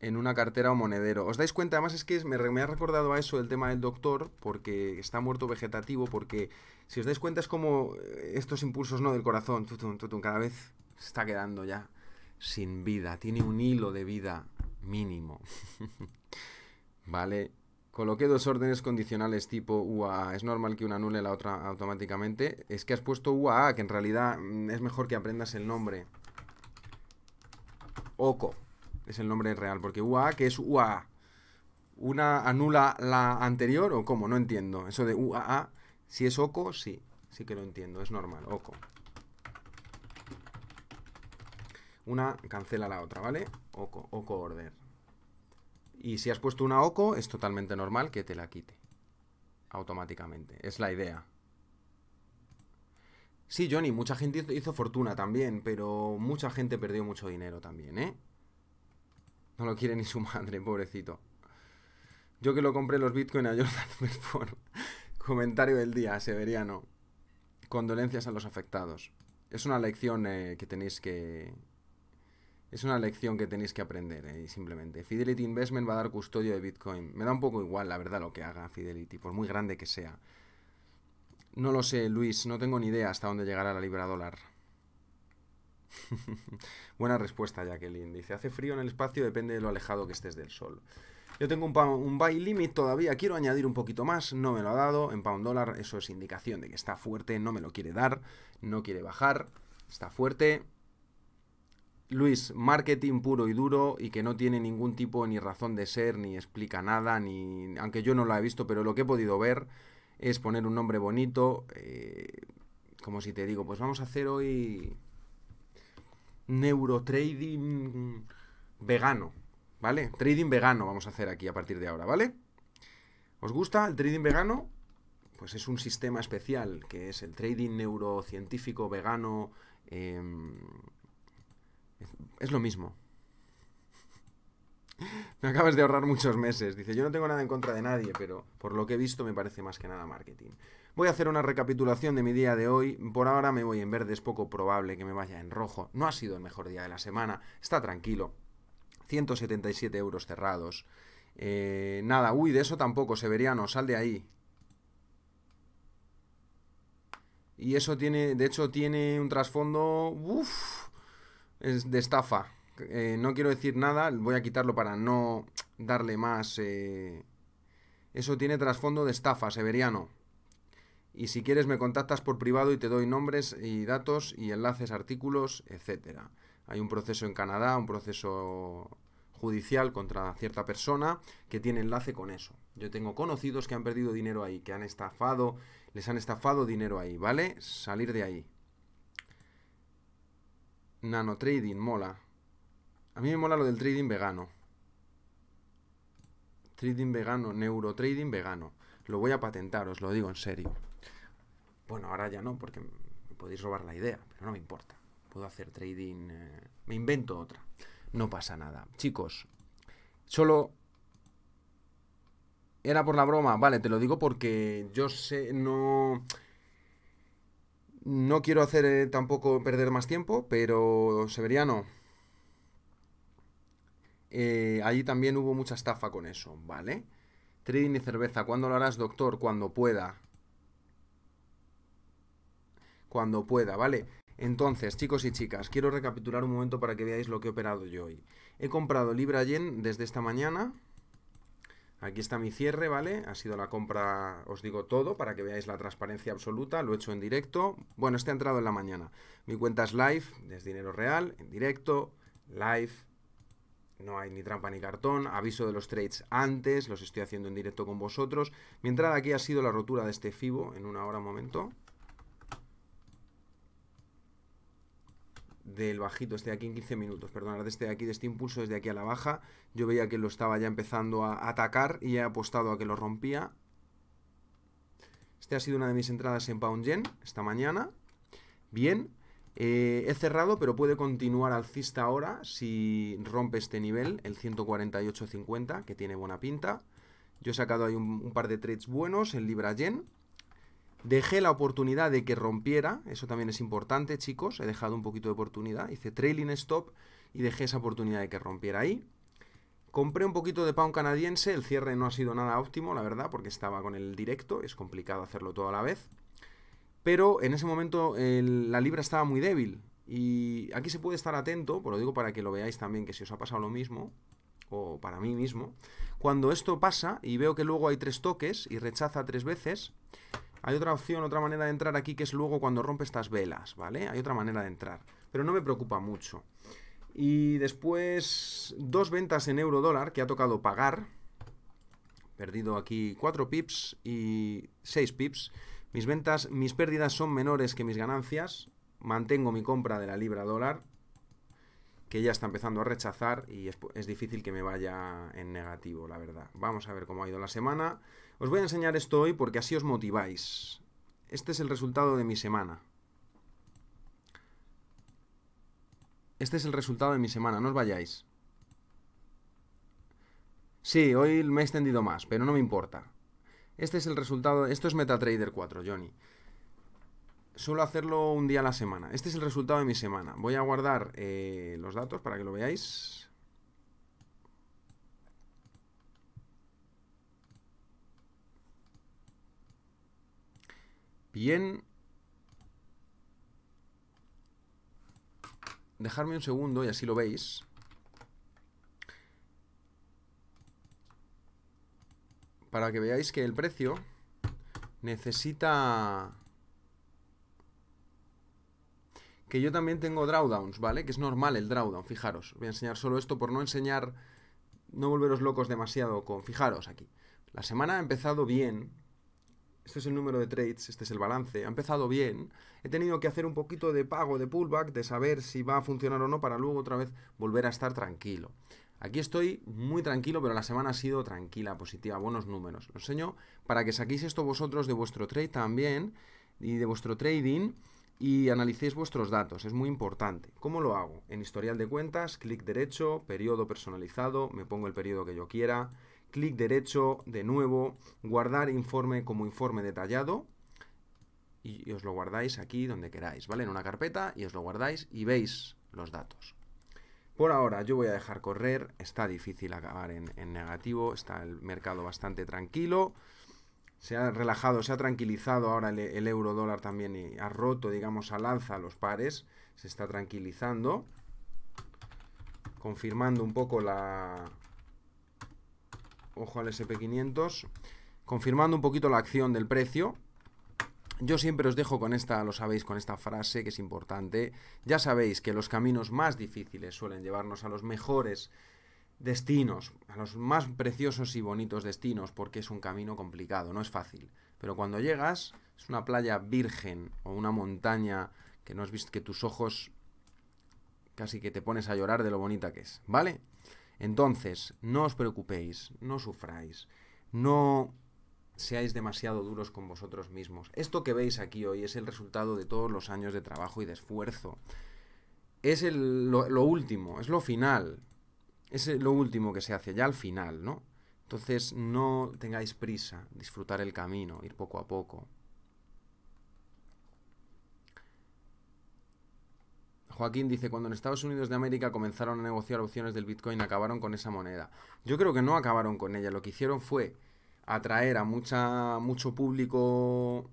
en una cartera o monedero. ¿Os dais cuenta? Además es que me, me, ha recordado a eso el tema del doctor, porque está muerto vegetativo, porque si os dais cuenta es como eh, estos impulsos no del corazón, cada vez se está quedando ya sin vida, tiene un hilo de vida mínimo. vale, coloqué dos órdenes condicionales tipo UAA. Es normal que una anule la otra automáticamente. Es que has puesto UAA, que en realidad mm, es mejor que aprendas el nombre. OCO es el nombre real, porque UA, que es UAA. ¿Una anula la anterior o cómo? No entiendo. Eso de UAA, si es OCO, sí, sí que lo entiendo, es normal, OCO. Una cancela la otra, ¿vale? OCO, OCO order. Y si has puesto una OCO, es totalmente normal que te la quite. Automáticamente. Es la idea. Sí, Johnny, mucha gente hizo fortuna también, pero mucha gente perdió mucho dinero también, ¿eh? No lo quiere ni su madre, pobrecito. Yo que lo compré los Bitcoin a Jordan por comentario del día, Severiano. Condolencias a los afectados. Es una lección eh, que tenéis que... Es una lección que tenéis que aprender, eh, simplemente. Fidelity Investment va a dar custodio de Bitcoin. Me da un poco igual, la verdad, lo que haga Fidelity, por muy grande que sea. No lo sé, Luis, no tengo ni idea hasta dónde llegará la libra dólar. Buena respuesta, Jacqueline. Dice, hace frío en el espacio, depende de lo alejado que estés del sol. Yo tengo un, un buy limit todavía, quiero añadir un poquito más, no me lo ha dado, en pound dólar eso es indicación de que está fuerte, no me lo quiere dar, no quiere bajar, está fuerte. Luis, marketing puro y duro y que no tiene ningún tipo ni razón de ser, ni explica nada, ni aunque yo no lo he visto, pero lo que he podido ver es poner un nombre bonito, eh, como si te digo, pues vamos a hacer hoy neurotrading vegano, ¿vale? Trading vegano vamos a hacer aquí a partir de ahora, ¿vale? ¿Os gusta el trading vegano? Pues es un sistema especial que es el trading neurocientífico vegano. Em, es lo mismo. Me acabas de ahorrar muchos meses. Dice, yo no tengo nada en contra de nadie, pero por lo que he visto me parece más que nada marketing. Voy a hacer una recapitulación de mi día de hoy. Por ahora me voy en verde, es poco probable que me vaya en rojo. No ha sido el mejor día de la semana, está tranquilo. 177 euros cerrados. Eh, nada, uy, de eso tampoco, Severiano, sal de ahí. Y eso tiene, de hecho, tiene un trasfondo, uff, es de estafa. Eh, no quiero decir nada, voy a quitarlo para no darle más... Eh, eso tiene trasfondo de estafa, Severiano. Y si quieres me contactas por privado y te doy nombres y datos y enlaces, artículos, etcétera. Hay un proceso en Canadá, un proceso judicial contra cierta persona que tiene enlace con eso. Yo tengo conocidos que han perdido dinero ahí, que han estafado, les han estafado dinero ahí, ¿vale? Salir de ahí. Nano trading, mola. A mí me mola lo del trading vegano. Trading vegano, neurotrading vegano. Lo voy a patentar, os lo digo en serio. Bueno, ahora ya no, porque me podéis robar la idea, pero no me importa. Puedo hacer trading, eh, me invento otra. No pasa nada. Chicos, solo Era por la broma, vale, te lo digo porque yo sé, no... No quiero hacer eh, tampoco perder más tiempo, pero Severiano, eh, allí también hubo mucha estafa con eso, ¿vale? Trading y cerveza, ¿cuándo lo harás, doctor? Cuando pueda. Cuando pueda, ¿vale? Entonces, chicos y chicas, quiero recapitular un momento para que veáis lo que he operado yo hoy. He comprado Libra Yen desde esta mañana. Aquí está mi cierre, ¿vale? Ha sido la compra, os digo todo, para que veáis la transparencia absoluta. Lo he hecho en directo. Bueno, este ha entrado en la mañana. Mi cuenta es live, es dinero real, en directo, live. No hay ni trampa ni cartón. Aviso de los trades antes, los estoy haciendo en directo con vosotros. Mi entrada aquí ha sido la rotura de este FIBO en una hora, un momento. Del bajito, este de aquí en 15 minutos, perdón, de este de aquí, de este impulso desde aquí a la baja, yo veía que lo estaba ya empezando a atacar y he apostado a que lo rompía. Este ha sido una de mis entradas en Pound Yen esta mañana. Bien, eh, he cerrado, pero puede continuar alcista ahora si rompe este nivel, el 148.50, que tiene buena pinta. Yo he sacado ahí un, un par de trades buenos en Libra Yen. Dejé la oportunidad de que rompiera, eso también es importante, chicos. He dejado un poquito de oportunidad. Hice trailing stop y dejé esa oportunidad de que rompiera ahí. Compré un poquito de pound canadiense, el cierre no ha sido nada óptimo, la verdad, porque estaba con el directo, es complicado hacerlo todo a la vez. Pero en ese momento la libra estaba muy débil. Y aquí se puede estar atento, por lo digo para que lo veáis también, que si os ha pasado lo mismo, o para mí mismo, cuando esto pasa y veo que luego hay tres toques y rechaza tres veces, hay otra opción, otra manera de entrar aquí que es luego cuando rompe estas velas, ¿vale? Hay otra manera de entrar, pero no me preocupa mucho. Y después dos ventas en euro dólar que ha tocado pagar. Perdido aquí 4 pips y 6 pips. Mis ventas, mis pérdidas son menores que mis ganancias. Mantengo mi compra de la libra dólar, que ya está empezando a rechazar y es, es difícil que me vaya en negativo, la verdad. Vamos a ver cómo ha ido la semana. Os voy a enseñar esto hoy porque así os motiváis. Este es el resultado de mi semana. Este es el resultado de mi semana, no os vayáis. Sí, hoy me he extendido más, pero no me importa. Este es el resultado, esto es MetaTrader 4, Johnny. Suelo hacerlo un día a la semana. Este es el resultado de mi semana. Voy a guardar eh, los datos para que lo veáis. Bien. Dejarme un segundo y así lo veis. Para que veáis que el precio necesita... Que yo también tengo drawdowns, ¿vale? Que es normal el drawdown, fijaros. Voy a enseñar solo esto por no enseñar... No volveros locos demasiado con... Fijaros aquí. La semana ha empezado bien, este es el número de trades, este es el balance, ha empezado bien, he tenido que hacer un poquito de pago, de pullback, de saber si va a funcionar o no para luego otra vez volver a estar tranquilo. Aquí estoy muy tranquilo, pero la semana ha sido tranquila, positiva, buenos números. Lo enseño para que saquéis esto vosotros de vuestro trade también y de vuestro trading y analicéis vuestros datos, es muy importante. ¿Cómo lo hago? En historial de cuentas, clic derecho, periodo personalizado, me pongo el periodo que yo quiera, clic derecho, de nuevo, guardar informe como informe detallado y, os lo guardáis aquí donde queráis, ¿vale? En una carpeta y os lo guardáis y veis los datos. Por ahora yo voy a dejar correr, está difícil acabar en, negativo, está el mercado bastante tranquilo, se ha relajado, se ha tranquilizado ahora el, el euro dólar también y ha roto, digamos, al alza los pares, se está tranquilizando, confirmando un poco la, ojo al SP500, confirmando un poquito la acción del precio. Yo siempre os dejo con esta, lo sabéis, con esta frase que es importante. Ya sabéis que los caminos más difíciles suelen llevarnos a los mejores destinos, a los más preciosos y bonitos destinos, porque es un camino complicado, no es fácil. Pero cuando llegas, es una playa virgen o una montaña que no has visto que tus ojos casi que te pones a llorar de lo bonita que es, ¿vale? Entonces, no os preocupéis, no sufráis, no seáis demasiado duros con vosotros mismos. Esto que veis aquí hoy es el resultado de todos los años de trabajo y de esfuerzo. Es lo, último, es lo final. Es lo último que se hace, ya al final, ¿no? Entonces no tengáis prisa, disfrutar el camino, ir poco a poco. Joaquín dice, cuando en Estados Unidos de América comenzaron a negociar opciones del Bitcoin, acabaron con esa moneda. Yo creo que no acabaron con ella, lo que hicieron fue atraer a mucha, mucho público,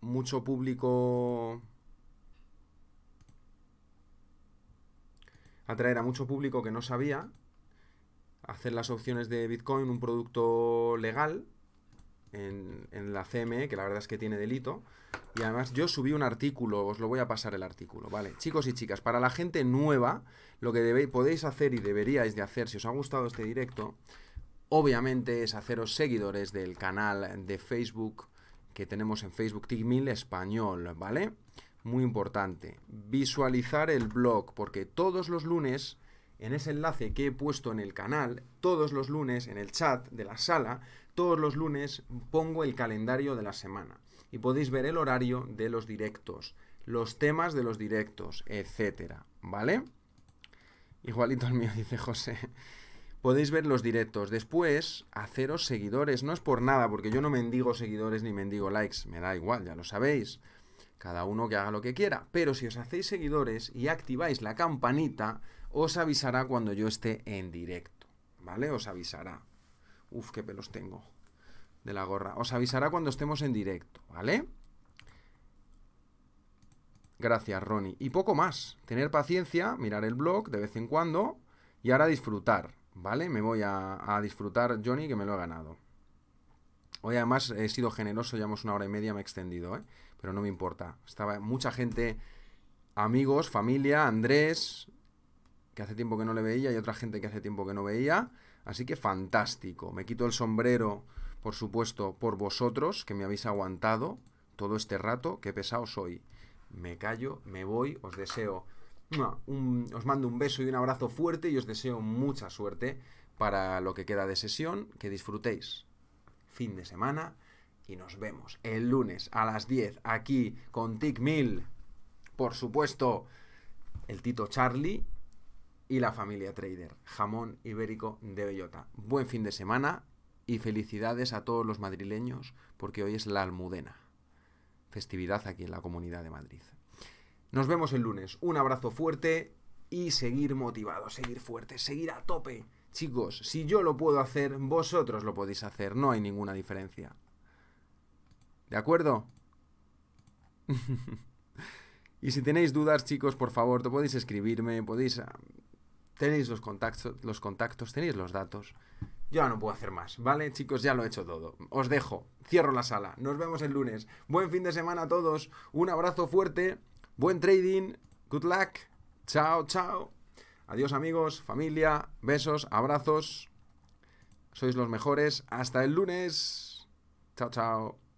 mucho público, atraer a mucho público que no sabía, hacer las opciones de Bitcoin un producto legal en, la CME, que la verdad es que tiene delito, y además yo subí un artículo, os lo voy a pasar el artículo, ¿vale? Chicos y chicas, para la gente nueva, lo que podéis hacer y deberíais de hacer, si os ha gustado este directo, obviamente es haceros seguidores del canal de Facebook que tenemos en Facebook TIGMIL español, ¿vale? Muy importante. Visualizar el blog, porque todos los lunes, en ese enlace que he puesto en el canal, todos los lunes, en el chat de la sala, todos los lunes pongo el calendario de la semana y podéis ver el horario de los directos, los temas de los directos, etcétera, ¿vale? Igualito al mío, dice José. Podéis ver los directos. Después, haceros seguidores. No es por nada, porque yo no mendigo seguidores ni mendigo likes. Me da igual, ya lo sabéis. Cada uno que haga lo que quiera. Pero si os hacéis seguidores y activáis la campanita, os avisará cuando yo esté en directo. ¿Vale? Os avisará. Uf, qué pelos tengo de la gorra. Os avisará cuando estemos en directo, ¿vale? Gracias, Ronnie. Y poco más. Tener paciencia, mirar el blog de vez en cuando y ahora disfrutar, ¿vale? Me voy a, disfrutar, Johnny, que me lo he ganado. Hoy además he sido generoso, llevamos una hora y media, me he extendido, ¿eh? Pero no me importa. Estaba mucha gente, amigos, familia, Andrés, que hace tiempo que no le veía, y otra gente que hace tiempo que no veía. Así que fantástico. Me quito el sombrero por supuesto, por vosotros, que me habéis aguantado todo este rato, qué pesado soy. Me callo, me voy, os deseo, os mando un beso y un abrazo fuerte y os deseo mucha suerte para lo que queda de sesión, que disfrutéis. Fin de semana y nos vemos el lunes a las 10 aquí con Tic Mill, por supuesto, el Tito Charlie y la familia Trader, jamón ibérico de bellota. Buen fin de semana y felicidades a todos los madrileños porque hoy es la Almudena, festividad aquí en la Comunidad de Madrid. Nos vemos el lunes, un abrazo fuerte y seguir motivados, seguir fuertes, seguir a tope. Chicos, si yo lo puedo hacer, vosotros lo podéis hacer, no hay ninguna diferencia. ¿De acuerdo? y si tenéis dudas, chicos, por favor, podéis escribirme, podéis... Tenéis los contactos, los contactos, tenéis los datos. Yo no puedo hacer más, ¿vale? Chicos, ya lo he hecho todo. Os dejo. Cierro la sala. Nos vemos el lunes. Buen fin de semana a todos. Un abrazo fuerte. Buen trading. Good luck. Chao, chao. Adiós amigos, familia. Besos, abrazos. Sois los mejores. Hasta el lunes. Chao, chao.